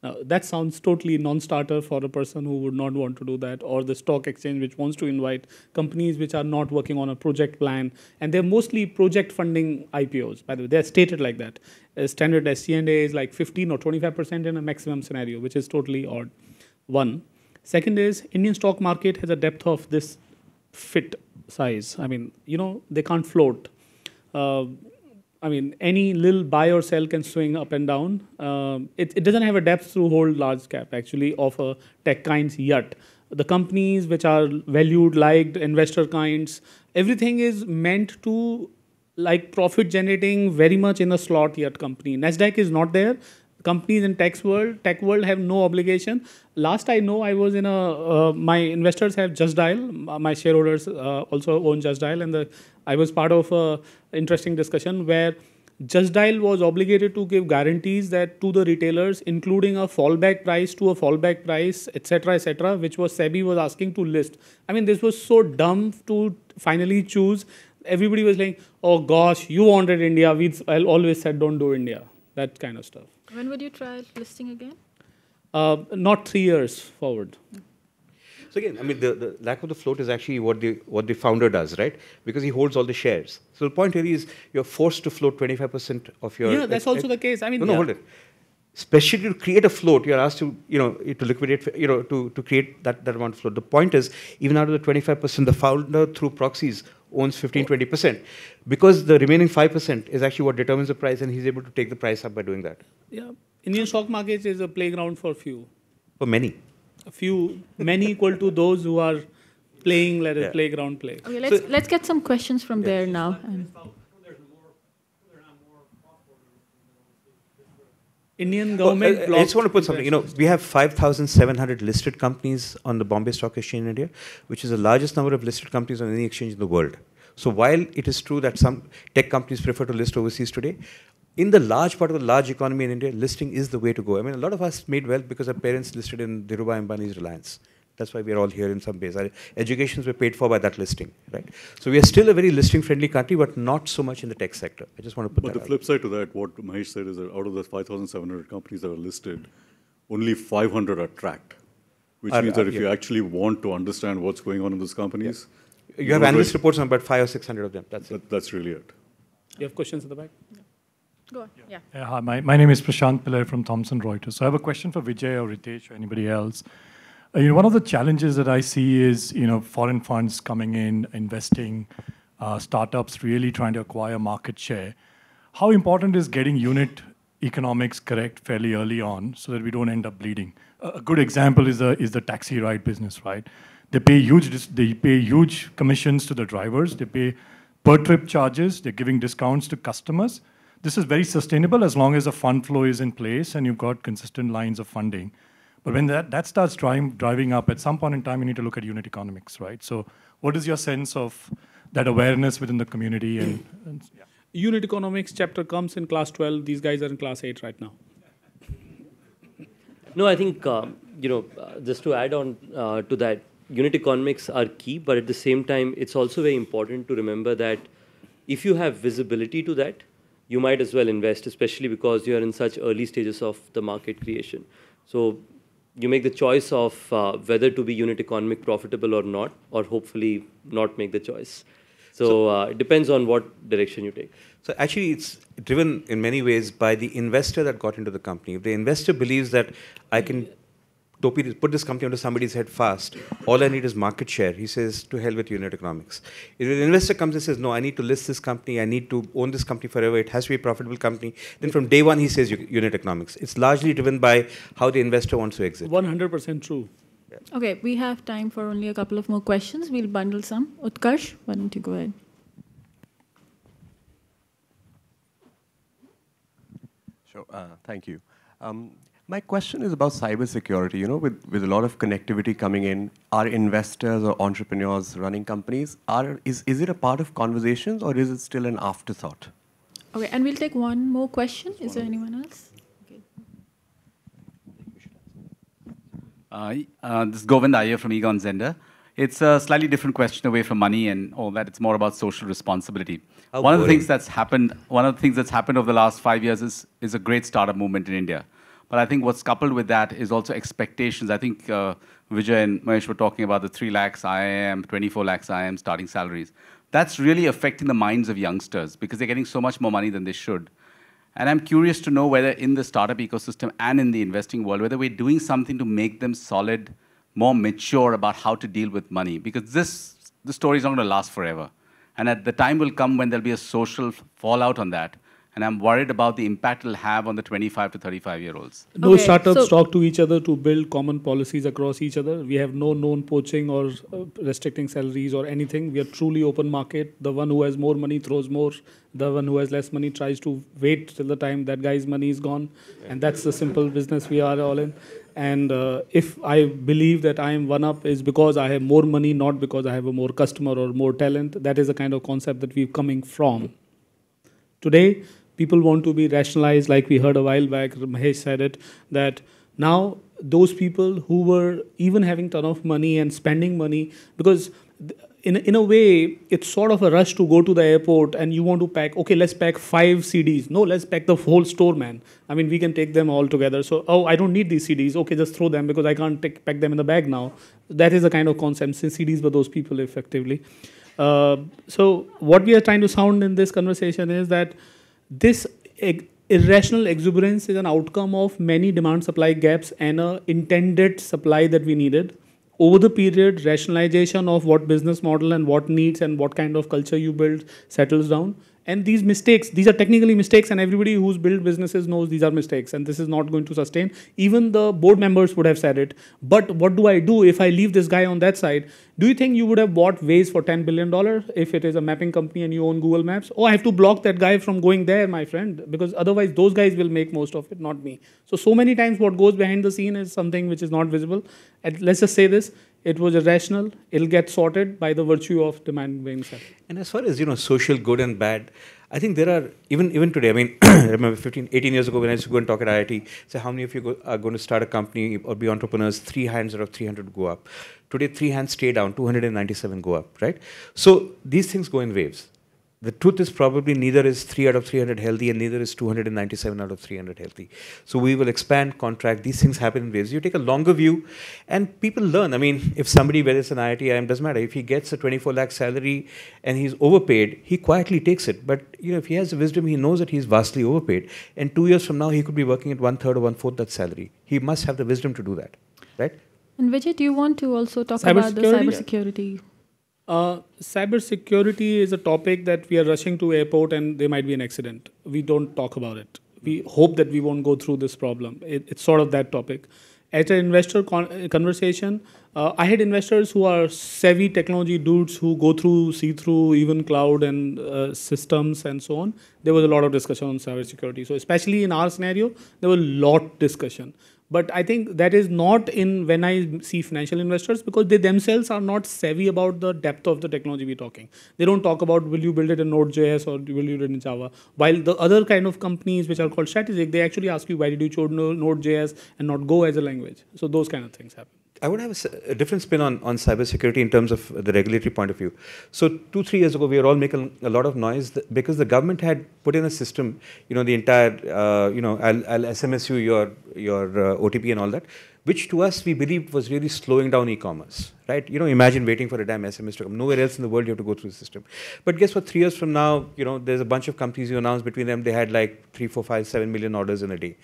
S2: Now, that sounds totally non-starter for a person who would not want to do that, or the stock exchange which wants to invite companies which are not working on a project plan, and they're mostly project funding IPOs. By the way, they're stated like that. A standard SC&A is like 15 or 25 percent in a maximum scenario, which is totally odd. One. Second is Indian stock market has a depth of this fit size. I mean, you know, they can't float. Uh, I mean, any little buy or sell can swing up and down. Um, it, it doesn't have a depth to hold large cap actually of a tech kinds yet. The companies which are valued, liked, investor kinds, everything is meant to like profit generating very much in a slot yet company. Nasdaq is not there. Companies in tech world, tech world have no obligation. Last I know, I was in a uh, my investors have Just Dial. My shareholders uh, also own Just Dial, and the I was part of a interesting discussion where Just Dial was obligated to give guarantees that to the retailers, including a fallback price to a fallback price, etc., etc., which was SEBI was asking to list. I mean, this was so dumb to finally choose. Everybody was like, "Oh gosh, you wanted India. We always said don't do India." That kind of stuff.
S1: When would you try listing again?
S2: Uh, not three years forward.
S3: So again, I mean, the, the lack of the float is actually what the what the founder does, right? Because he holds all the shares. So the point really is you're forced to float 25% of your.
S2: Yeah, that's also the case. I mean,
S3: no, no,
S2: yeah.
S3: hold it. Especially to create a float, you're asked to, you know, to liquidate, you know, to, to create that, that amount of float. The point is, even out of the 25%, the founder through proxies owns 15, 20%. Because the remaining 5% is actually what determines the price, and he's able to take the price up by doing that.
S2: Yeah, Indian stock market is a playground for few.
S3: For many.
S2: A few, many equal to those who are playing let a
S3: Yeah.
S2: playground play.
S1: Okay, let's let's get some questions from there now.
S2: Indian government.
S3: Uh, I-
S2: I
S3: just want to put something. You know, we have 5,700 listed companies on the Bombay Stock Exchange in India, which is the largest number of listed companies on any exchange in the world. So while it is true that some tech companies prefer to list overseas today, in the large part of the large economy in India, listing is the way to go. I mean, a lot of us made wealth because our parents listed in Dhirubhai Ambani's Reliance. That's why we're all here in some ways. Our educations were paid for by that listing, right? So we are still a very listing-friendly country, but not so much in the tech sector. I just want to put
S6: But
S3: that
S6: the
S3: out.
S6: flip side to that, what Mahesh said is that out of the 5,700 companies that are listed, only 500 are tracked. Which
S3: are-
S6: means that
S3: are-
S6: if you actually want to understand what's going on in those companies,
S3: You have
S6: go
S3: analyst reports on about five or six hundred of them. That's it.
S6: That's really it.
S2: You have questions at the back?
S1: Go on. Yeah.
S12: Yeah, hi, my, my name is Prashant Pillai from Thomson Reuters. So I have a question for Vijay or Ritesh or anybody else. Uh, you know, one of the challenges that I see is, you know, foreign funds coming in, investing, uh, startups really trying to acquire market share. How important is getting unit economics correct fairly early on so that we don't end up bleeding? A good example is the, is the taxi ride business, right? They pay huge, they pay huge commissions to the drivers. They pay per trip charges. They're giving discounts to customers. This is very sustainable as long as the fund flow is in place and you've got consistent lines of funding. But when that, that starts driving, driving up, at some point in time, you need to look at unit economics, right? So, what is your sense of that awareness within the community? And, and yeah.
S2: Unit economics chapter comes in class 12. These guys are in class 8 right now.
S5: No, I think, um, you know, uh, just to add on uh, to that, unit economics are key, but at the same time, it's also very important to remember that if you have visibility to that, you might as well invest, especially because you are in such early stages of the market creation. So you make the choice of uh, whether to be unit economic profitable or not, or hopefully not make the choice. So, uh, it depends on what direction you take.
S3: So actually, it's driven in many ways by the investor that got into the company. If the investor believes that I can topi- put this company onto somebody's head fast, all I need is market share. He says, to hell with unit economics. If an investor comes and says, no, I need to list this company, I need to own this company forever, it has to be a profitable company, then from day one he says unit economics. It's largely driven by how the investor wants to exit.
S2: 100% true.
S1: Okay, we have time for only a couple of more questions. We'll bundle some. Utkarsh, why don't you go ahead?
S13: Sure. Uh, thank you. Um, my question is about cybersecurity. You know, with, with a lot of connectivity coming in, are investors or entrepreneurs running companies, are, is, is it a part of conversations or is it still an afterthought?
S1: Okay, and we'll take one more question. Is there anyone else?
S14: Uh, uh, this is Govind Iyer from Egon Zehnder. It's a slightly different question away from money and all that. It's more about social responsibility.
S3: How
S14: one of the things that's happened, one of the things that's happened over the last five years is, is a great startup movement in India. But I think what's coupled with that is also expectations. I think uh, Vijay and Mahesh were talking about the 3 lakhs IIM, 24 lakhs IIM starting salaries. That's really affecting the minds of youngsters because they're getting so much more money than they should. And I'm curious to know whether in the startup ecosystem and in the investing world, whether we're doing something to make them solid, more mature about how to deal with money. Because this, the story is not going to last forever. And at the time will come when there'll be a social fallout on that. And I'm worried about the impact it'll have on the 25 to 35 year olds.
S2: No
S1: Okay,
S2: startups
S1: so-
S2: talk to each other to build common policies across each other. We have no known poaching or uh, restricting salaries or anything. We are truly open market. The one who has more money throws more. The one who has less money tries to wait till the time that guy's money is gone. And that's the simple business we are all in. And uh, if I believe that I am one up is because I have more money, not because I have a more customer or more talent. That is the kind of concept that we're coming from. Today, people want to be rationalized, like we heard a while back, Mahesh said it, that now those people who were even having ton of money and spending money, because in, in a way, it's sort of a rush to go to the airport and you want to pack, okay, let's pack five CDs. No, let's pack the whole store, man. I mean, we can take them all together. So, oh, I don't need these CDs. Okay, just throw them because I can't take, pack them in the bag now. That is the kind of concept. Since CDs were those people effectively. Uh, so, what we are trying to sound in this conversation is that this irrational exuberance is an outcome of many demand supply gaps and a intended supply that we needed. Over the period rationalization of what business model and what needs and what kind of culture you build settles down and these mistakes these are technically mistakes and everybody who's built businesses knows these are mistakes and this is not going to sustain. Even the board members would have said it. But what do i do if i leave this guy on that side? Do you think you would have bought Waze for 10 billion dollar if it is a mapping company and you own google maps? Oh i have to block that guy from going there my friend because otherwise those guys will make most of it not me. So so many times what goes behind the scene is something which is not visible. And let's just say this it was irrational it'll get sorted by the virtue of demand being set
S3: And as far as you know, social good and bad, I think there are even even today. I mean, I remember 15, 18 years ago when I used to go and talk at IIT. Say, how many of you go, are going to start a company or be entrepreneurs? Three hands out of 300 go up. Today, three hands stay down. 297 go up. Right. So these things go in waves. The truth is probably neither is 3 out of 300 healthy and neither is 297 out of 300 healthy. So we will expand, contract. These things happen in waves. You take a longer view and people learn. I mean, if somebody, whether it's an IIT, IIM, doesn't matter. If he gets a 24 lakh salary and he's overpaid, he quietly takes it. But you know, if he has the wisdom, he knows that he's vastly overpaid. And two years from now, he could be working at one third or one fourth that salary. He must have the wisdom to do that, right?
S1: And Vijay, do you want to also talk
S2: Cyber
S1: about the
S2: security?
S1: cybersecurity?
S2: Uh, cybersecurity is a topic that we are rushing to airport and there might be an accident. We don't talk about it. We hope that we won't go through this problem. It, it's sort of that topic. At an investor con- conversation, uh, I had investors who are savvy technology dudes who go through, see through even cloud and uh, systems and so on. There was a lot of discussion on cybersecurity. So especially in our scenario, there was a lot discussion. But I think that is not in when I see financial investors because they themselves are not savvy about the depth of the technology we're talking. They don't talk about will you build it in Node.js or will you build it in Java. While the other kind of companies which are called strategic, they actually ask you why did you choose Node.js and not Go as a language. So those kind of things happen.
S3: I would have a different spin on, on cybersecurity in terms of the regulatory point of view. So two, three years ago, we were all making a lot of noise because the government had put in a system, you know, the entire, uh, you know, I'll, I'll SMS you your, your uh, OTP and all that, which to us we believed was really slowing down e-commerce, right? You know, imagine waiting for a damn SMS to come. Nowhere else in the world you have to go through the system. But guess what? Three years from now, you know, there's a bunch of companies you announced between them, they had like three, four, five, seven million orders in a day.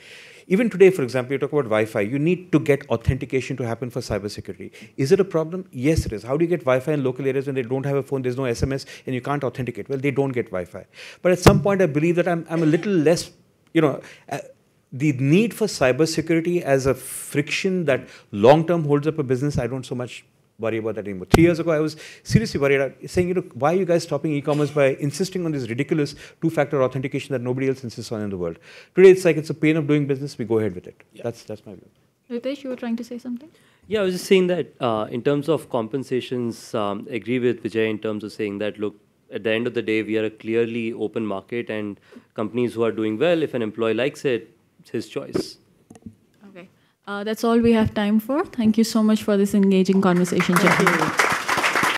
S3: Even today, for example, you talk about Wi-Fi. You need to get authentication to happen for cybersecurity. Is it a problem? Yes, it is. How do you get Wi-Fi in local areas when they don't have a phone, there's no SMS, and you can't authenticate? Well, they don't get Wi-Fi. But at some point, I believe that I'm, I'm a little less, you know, uh, the need for cybersecurity as a friction that long-term holds up a business, I don't so much worry about that anymore. Three years ago, I was seriously worried, uh, saying, you know, why are you guys stopping e-commerce by insisting on this ridiculous two-factor authentication that nobody else insists on in the world? Today, it's like it's a pain of doing business. We go ahead with it. That's that's my view.
S1: Ritesh, you were trying to say something?
S5: Yeah, I was just saying that uh, in terms of compensations, um, agree with Vijay in terms of saying that look, at the end of the day, we are a clearly open market, and companies who are doing well, if an employee likes it, it's his choice.
S1: Uh, that's all we have time for. Thank you so much for this engaging conversation.